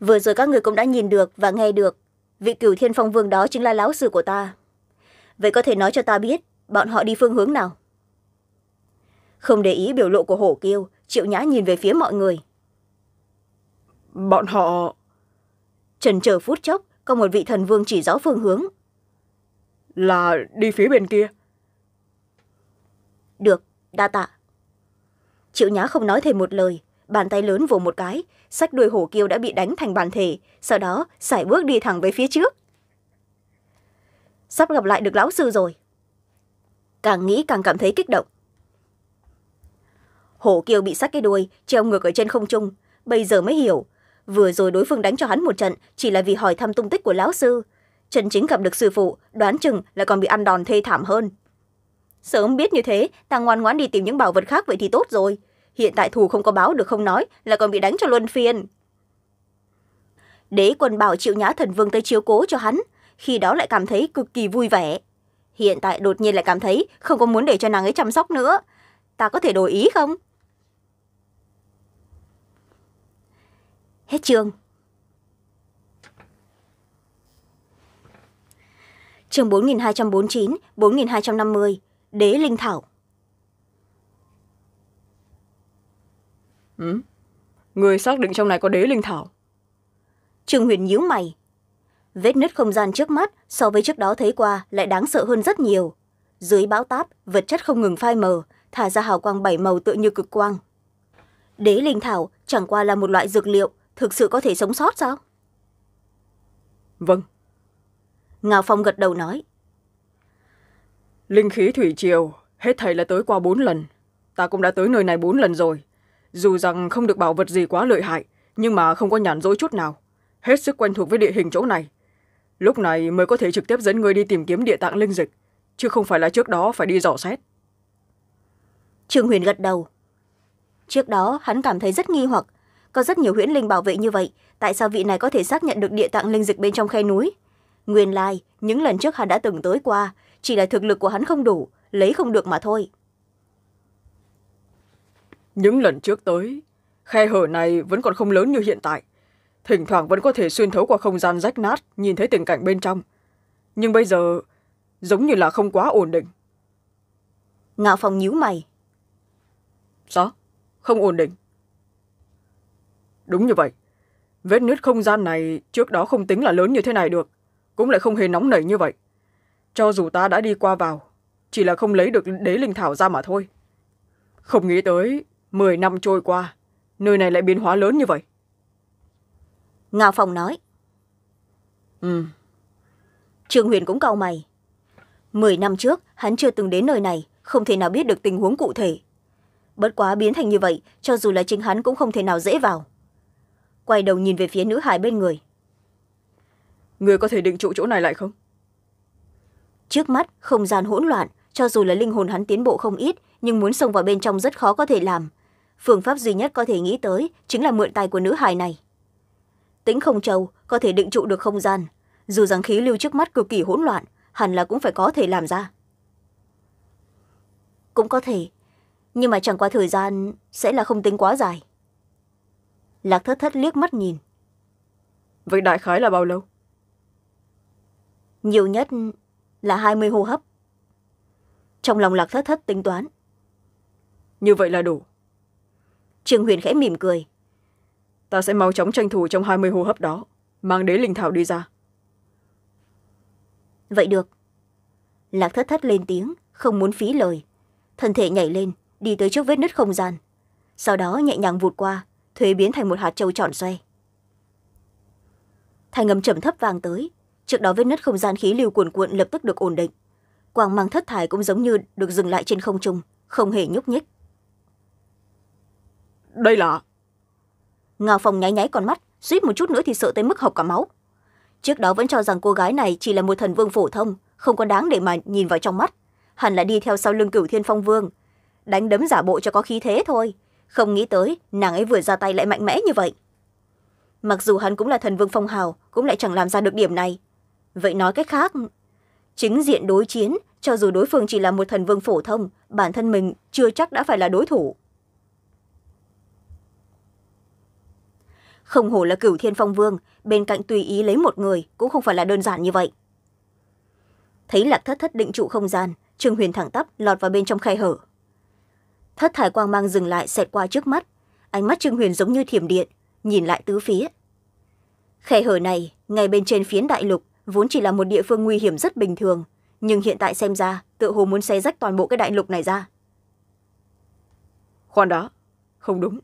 S1: Vừa rồi các người cũng đã nhìn được và nghe được. Vị cửu thiên phong vương đó chính là lão sư của ta. Vậy có thể nói cho ta biết bọn họ đi phương hướng nào? Không để ý biểu lộ của hổ kiêu triệu nhã nhìn về phía mọi người.
S2: Bọn họ
S1: trần chờ phút chốc có một vị thần vương chỉ rõ phương hướng.
S2: Là đi phía bên kia.
S1: Được đa tạ. Triệu nhã không nói thêm một lời bàn tay lớn vồ một cái, sách đuôi hổ kiêu đã bị đánh thành bàn thể, sau đó sải bước đi thẳng về phía trước. Sắp gặp lại được lão sư rồi. Càng nghĩ càng cảm thấy kích động. Hổ kiêu bị sách cái đuôi, treo ngược ở trên không trung. Bây giờ mới hiểu, vừa rồi đối phương đánh cho hắn một trận chỉ là vì hỏi thăm tung tích của lão sư. Trần chính gặp được sư phụ, đoán chừng là còn bị ăn đòn thê thảm hơn. Sớm biết như thế, ta ngoan ngoãn đi tìm những bảo vật khác vậy thì tốt rồi hiện tại thù không có báo được không nói là còn bị đánh cho luân phiên. Đế quân bảo triệu nhã thần vương tới chiếu cố cho hắn, khi đó lại cảm thấy cực kỳ vui vẻ. Hiện tại đột nhiên lại cảm thấy không có muốn để cho nàng ấy chăm sóc nữa. Ta có thể đổi ý không? Hết chương. Chương bốn nghìn hai trăm bốn mươi chín, bốn nghìn hai trăm năm mươi, đế linh thảo.
S2: Ừ? người xác định trong này có đế linh thảo.
S1: Trương huyền nhíu mày. Vết nứt không gian trước mắt so với trước đó thấy qua lại đáng sợ hơn rất nhiều. Dưới bão táp vật chất không ngừng phai mờ thả ra hào quang bảy màu tựa như cực quang. Đế linh thảo chẳng qua là một loại dược liệu thực sự có thể sống sót sao?
S2: Vâng.
S1: Ngao phong gật đầu nói.
S2: Linh khí thủy triều hết thầy là tới qua bốn lần. Ta cũng đã tới nơi này bốn lần rồi dù rằng không được bảo vật gì quá lợi hại, nhưng mà không có nhàn rỗi chút nào. Hết sức quen thuộc với địa hình chỗ này. Lúc này mới có thể trực tiếp dẫn ngươi đi tìm kiếm địa tạng linh dịch, chứ không phải là trước đó phải đi dò xét.
S1: Trương huyền gật đầu. Trước đó, hắn cảm thấy rất nghi hoặc. Có rất nhiều huyễn linh bảo vệ như vậy, tại sao vị này có thể xác nhận được địa tạng linh dịch bên trong khe núi? Nguyên lai, những lần trước hắn đã từng tới qua, chỉ là thực lực của hắn không đủ, lấy không được mà thôi
S2: những lần trước tới khe hở này vẫn còn không lớn như hiện tại. Thỉnh thoảng vẫn có thể xuyên thấu qua không gian rách nát nhìn thấy tình cảnh bên trong. Nhưng bây giờ giống như là không quá ổn định.
S1: Ngạo phong nhíu mày.
S2: Sao? Không ổn định. Đúng như vậy. Vết nứt không gian này trước đó không tính là lớn như thế này được cũng lại không hề nóng nảy như vậy. Cho dù ta đã đi qua vào chỉ là không lấy được đế linh thảo ra mà thôi. Không nghĩ tới mười năm trôi qua nơi này lại biến hóa lớn như vậy.
S1: Ngao phong nói.
S2: Ừ.
S1: Trương huyền cũng cau mày. Mười năm trước hắn chưa từng đến nơi này không thể nào biết được tình huống cụ thể. Bất quá biến thành như vậy cho dù là chính hắn cũng không thể nào dễ vào. Quay đầu nhìn về phía nữ hải bên người.
S2: Người có thể định trụ chỗ này lại không?
S1: Trước mắt không gian hỗn loạn cho dù là linh hồn hắn tiến bộ không ít nhưng muốn xông vào bên trong rất khó có thể làm phương pháp duy nhất có thể nghĩ tới chính là mượn tay của nữ hài này. Tính không trâu có thể định trụ được không gian. Dù rằng khí lưu trước mắt cực kỳ hỗn loạn hẳn là cũng phải có thể làm ra. Cũng có thể nhưng mà chẳng qua thời gian sẽ là không tính quá dài. Lạc thất thất liếc mắt nhìn.
S2: Vậy đại khái là bao lâu?
S1: Nhiều nhất là hai mươi hô hấp. Trong lòng lạc thất thất tính toán.
S2: Như vậy là đủ
S1: trương huyền khẽ mỉm cười.
S2: Ta sẽ mau chóng tranh thủ trong hai mươi hô hấp đó mang đế linh thảo đi ra.
S1: Vậy được. Lạc thất thất lên tiếng không muốn phí lời. Thân thể nhảy lên đi tới trước vết nứt không gian. Sau đó nhẹ nhàng vụt qua thuế biến thành một hạt trâu tròn xoay thành ngầm trầm thấp vang tới. Trước đó vết nứt không gian khí lưu cuồn cuộn lập tức được ổn định. Quang mang thất thải cũng giống như được dừng lại trên không trung không hề nhúc nhích
S2: đây là
S1: ngà phòng nháy nháy con mắt, suýt một chút nữa thì sợ tới mức học cả máu. Trước đó vẫn cho rằng cô gái này chỉ là một thần vương phổ thông, không có đáng để mà nhìn vào trong mắt. Hẳn là đi theo sau lưng cửu thiên phong vương. Đánh đấm giả bộ cho có khí thế thôi. Không nghĩ tới, nàng ấy vừa ra tay lại mạnh mẽ như vậy. Mặc dù hắn cũng là thần vương phong hào, cũng lại chẳng làm ra được điểm này. Vậy nói cách khác, chính diện đối chiến, cho dù đối phương chỉ là một thần vương phổ thông, bản thân mình chưa chắc đã phải là đối thủ. Không hổ là cửu thiên phong vương, bên cạnh tùy ý lấy một người cũng không phải là đơn giản như vậy. Thấy lạc thất thất định trụ không gian, trương huyền thẳng tắp lọt vào bên trong khe hở. Thất thải quang mang dừng lại xẹt qua trước mắt, ánh mắt trương huyền giống như thiểm điện, nhìn lại tứ phía. Khe hở này, ngay bên trên phiến đại lục, vốn chỉ là một địa phương nguy hiểm rất bình thường, nhưng hiện tại xem ra tự hồ muốn xé rách toàn bộ cái đại lục này ra.
S2: Khoan đó không đúng.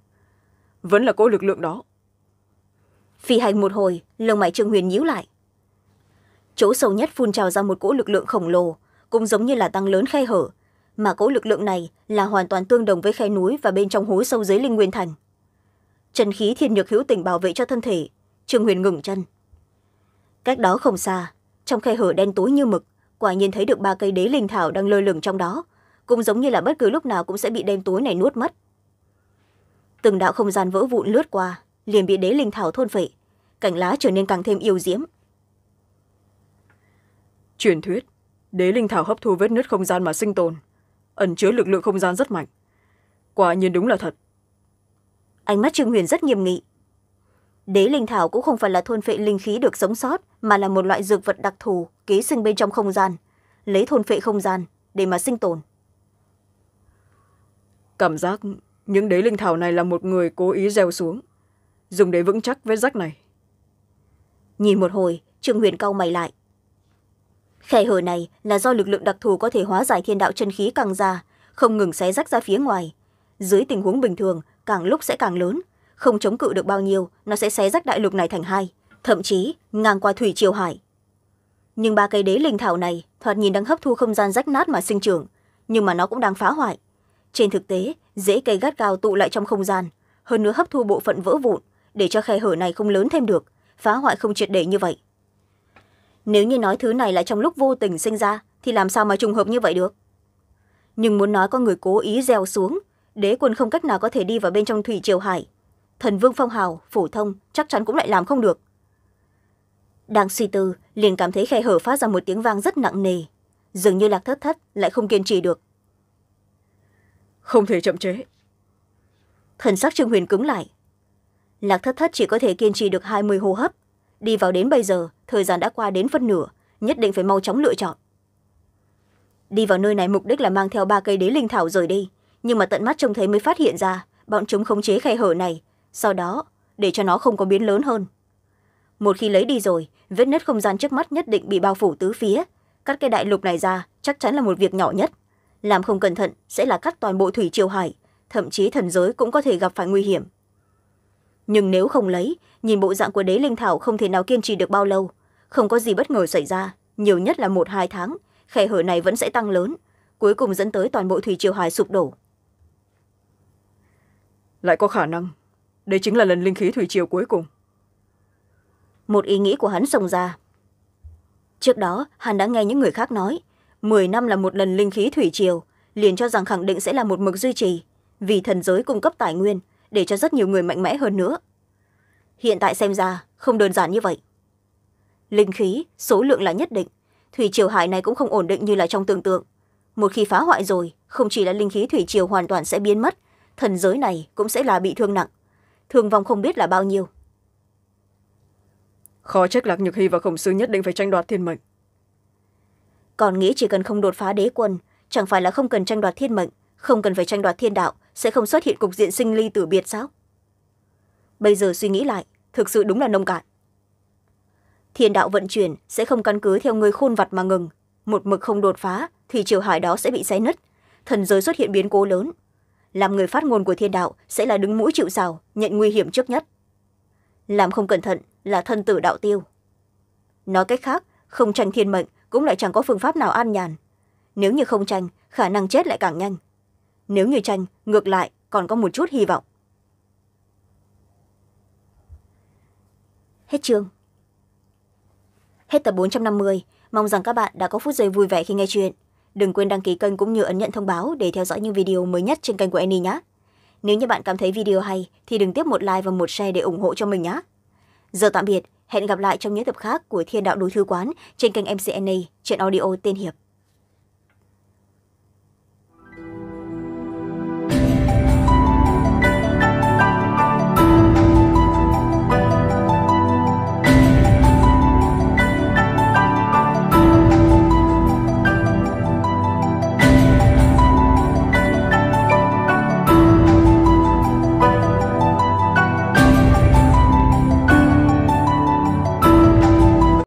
S2: Vẫn là cỗ lực lượng đó
S1: phi hành một hồi, lông mày trương huyền nhíu lại. Chỗ sâu nhất phun trào ra một cỗ lực lượng khổng lồ, cũng giống như là tăng lớn khe hở, mà cỗ lực lượng này là hoàn toàn tương đồng với khe núi và bên trong hố sâu dưới linh nguyên thành. Trần khí thiên nhược hữu tình bảo vệ cho thân thể, trương huyền ngừng chân. Cách đó không xa, trong khe hở đen tối như mực, quả nhiên thấy được ba cây đế linh thảo đang lơ lửng trong đó, cũng giống như là bất cứ lúc nào cũng sẽ bị đêm tối này nuốt mất. Từng đạo không gian vỡ vụn lướt qua, liền bị đế linh thảo thôn phệ cảnh lá trở nên càng thêm yêu diễm.
S2: Truyền thuyết đế linh thảo hấp thu vết nứt không gian mà sinh tồn ẩn chứa lực lượng không gian rất mạnh. Quả nhiên đúng là thật.
S1: Ánh mắt trương huyền rất nghiêm nghị. Đế linh thảo cũng không phải là thôn phệ linh khí được sống sót mà là một loại dược vật đặc thù ký sinh bên trong không gian lấy thôn phệ không gian để mà sinh tồn.
S2: Cảm giác những đế linh thảo này là một người cố ý gieo xuống dùng để vững chắc vết rách này
S1: nhìn một hồi, trương huyền cau mày lại. Khe hở này là do lực lượng đặc thù có thể hóa giải thiên đạo chân khí càng ra, không ngừng xé rách ra phía ngoài. Dưới tình huống bình thường, càng lúc sẽ càng lớn. Không chống cự được bao nhiêu, nó sẽ xé rách đại lục này thành hai, thậm chí ngang qua thủy triều hải. Nhưng ba cây đế linh thảo này, thoạt nhìn đang hấp thu không gian rách nát mà sinh trưởng, nhưng mà nó cũng đang phá hoại. Trên thực tế, dễ cây gắt cao tụ lại trong không gian, hơn nữa hấp thu bộ phận vỡ vụn, để cho khe hở này không lớn thêm được phá hoại không triệt để như vậy. Nếu như nói thứ này là trong lúc vô tình sinh ra thì làm sao mà trùng hợp như vậy được? Nhưng muốn nói có người cố ý gieo xuống đế quân không cách nào có thể đi vào bên trong thủy triều hải. Thần vương phong hào phổ thông chắc chắn cũng lại làm không được. Đang suy tư liền cảm thấy khe hở phát ra một tiếng vang rất nặng nề. Dường như lạc thất thất lại không kiên trì được.
S2: Không thể chậm chế
S1: thần sắc trương huyền cứng lại lạc thất thất chỉ có thể kiên trì được hai mươi hô hấp. Đi vào đến bây giờ, thời gian đã qua đến phân nửa, nhất định phải mau chóng lựa chọn. Đi vào nơi này mục đích là mang theo ba cây đế linh thảo rời đi, nhưng mà tận mắt trông thấy mới phát hiện ra, bọn chúng khống chế khe hở này, sau đó, để cho nó không có biến lớn hơn. Một khi lấy đi rồi, vết nứt không gian trước mắt nhất định bị bao phủ tứ phía. Cắt cái đại lục này ra, chắc chắn là một việc nhỏ nhất. Làm không cẩn thận, sẽ là cắt toàn bộ thủy triều hải, thậm chí thần giới cũng có thể gặp phải nguy hiểm nhưng nếu không lấy nhìn bộ dạng của đế linh thảo không thể nào kiên trì được bao lâu. Không có gì bất ngờ xảy ra nhiều nhất là một hai tháng khe hở này vẫn sẽ tăng lớn cuối cùng dẫn tới toàn bộ thủy triều hải sụp đổ.
S2: Lại có khả năng đây chính là lần linh khí thủy triều cuối cùng.
S1: Một ý nghĩ của hắn xông ra. Trước đó hắn đã nghe những người khác nói mười năm là một lần linh khí thủy triều liền cho rằng khẳng định sẽ là một mực duy trì vì thần giới cung cấp tài nguyên để cho rất nhiều người mạnh mẽ hơn nữa. Hiện tại xem ra không đơn giản như vậy. Linh khí số lượng là nhất định. Thủy triều hải này cũng không ổn định như là trong tưởng tượng. Một khi phá hoại rồi không chỉ là linh khí thủy triều hoàn toàn sẽ biến mất thần giới này cũng sẽ là bị thương nặng. Thương vong không biết là bao nhiêu.
S2: Khó trách lạc nhược hy và khổng sư nhất định phải tranh đoạt thiên mệnh.
S1: Còn nghĩ chỉ cần không đột phá đế quân chẳng phải là không cần tranh đoạt thiên mệnh không cần phải tranh đoạt thiên đạo sẽ không xuất hiện cục diện sinh ly tử biệt sao? Bây giờ suy nghĩ lại, thực sự đúng là nông cạn. Thiên đạo vận chuyển sẽ không căn cứ theo người khôn vặt mà ngừng. Một mực không đột phá, thì chiều hải đó sẽ bị xé nứt. Thần giới xuất hiện biến cố lớn. Làm người phát ngôn của thiên đạo sẽ là đứng mũi chịu sào, nhận nguy hiểm trước nhất. Làm không cẩn thận là thân tử đạo tiêu. Nói cách khác, không tranh thiên mệnh cũng lại chẳng có phương pháp nào an nhàn. Nếu như không tranh, khả năng chết lại càng nhanh nếu như tranh, ngược lại, còn có một chút hy vọng. Hết chương. Hết tập bốn trăm năm mươi. Mong rằng các bạn đã có phút giây vui vẻ khi nghe chuyện. Đừng quên đăng ký kênh cũng như ấn nhận thông báo để theo dõi những video mới nhất trên kênh của Annie nhé. Nếu như bạn cảm thấy video hay, thì đừng tiếp một like và một share để ủng hộ cho mình nhé. Giờ tạm biệt. Hẹn gặp lại trong những tập khác của thiên đạo đối thư quán trên kênh mcna trên audio tên hiệp.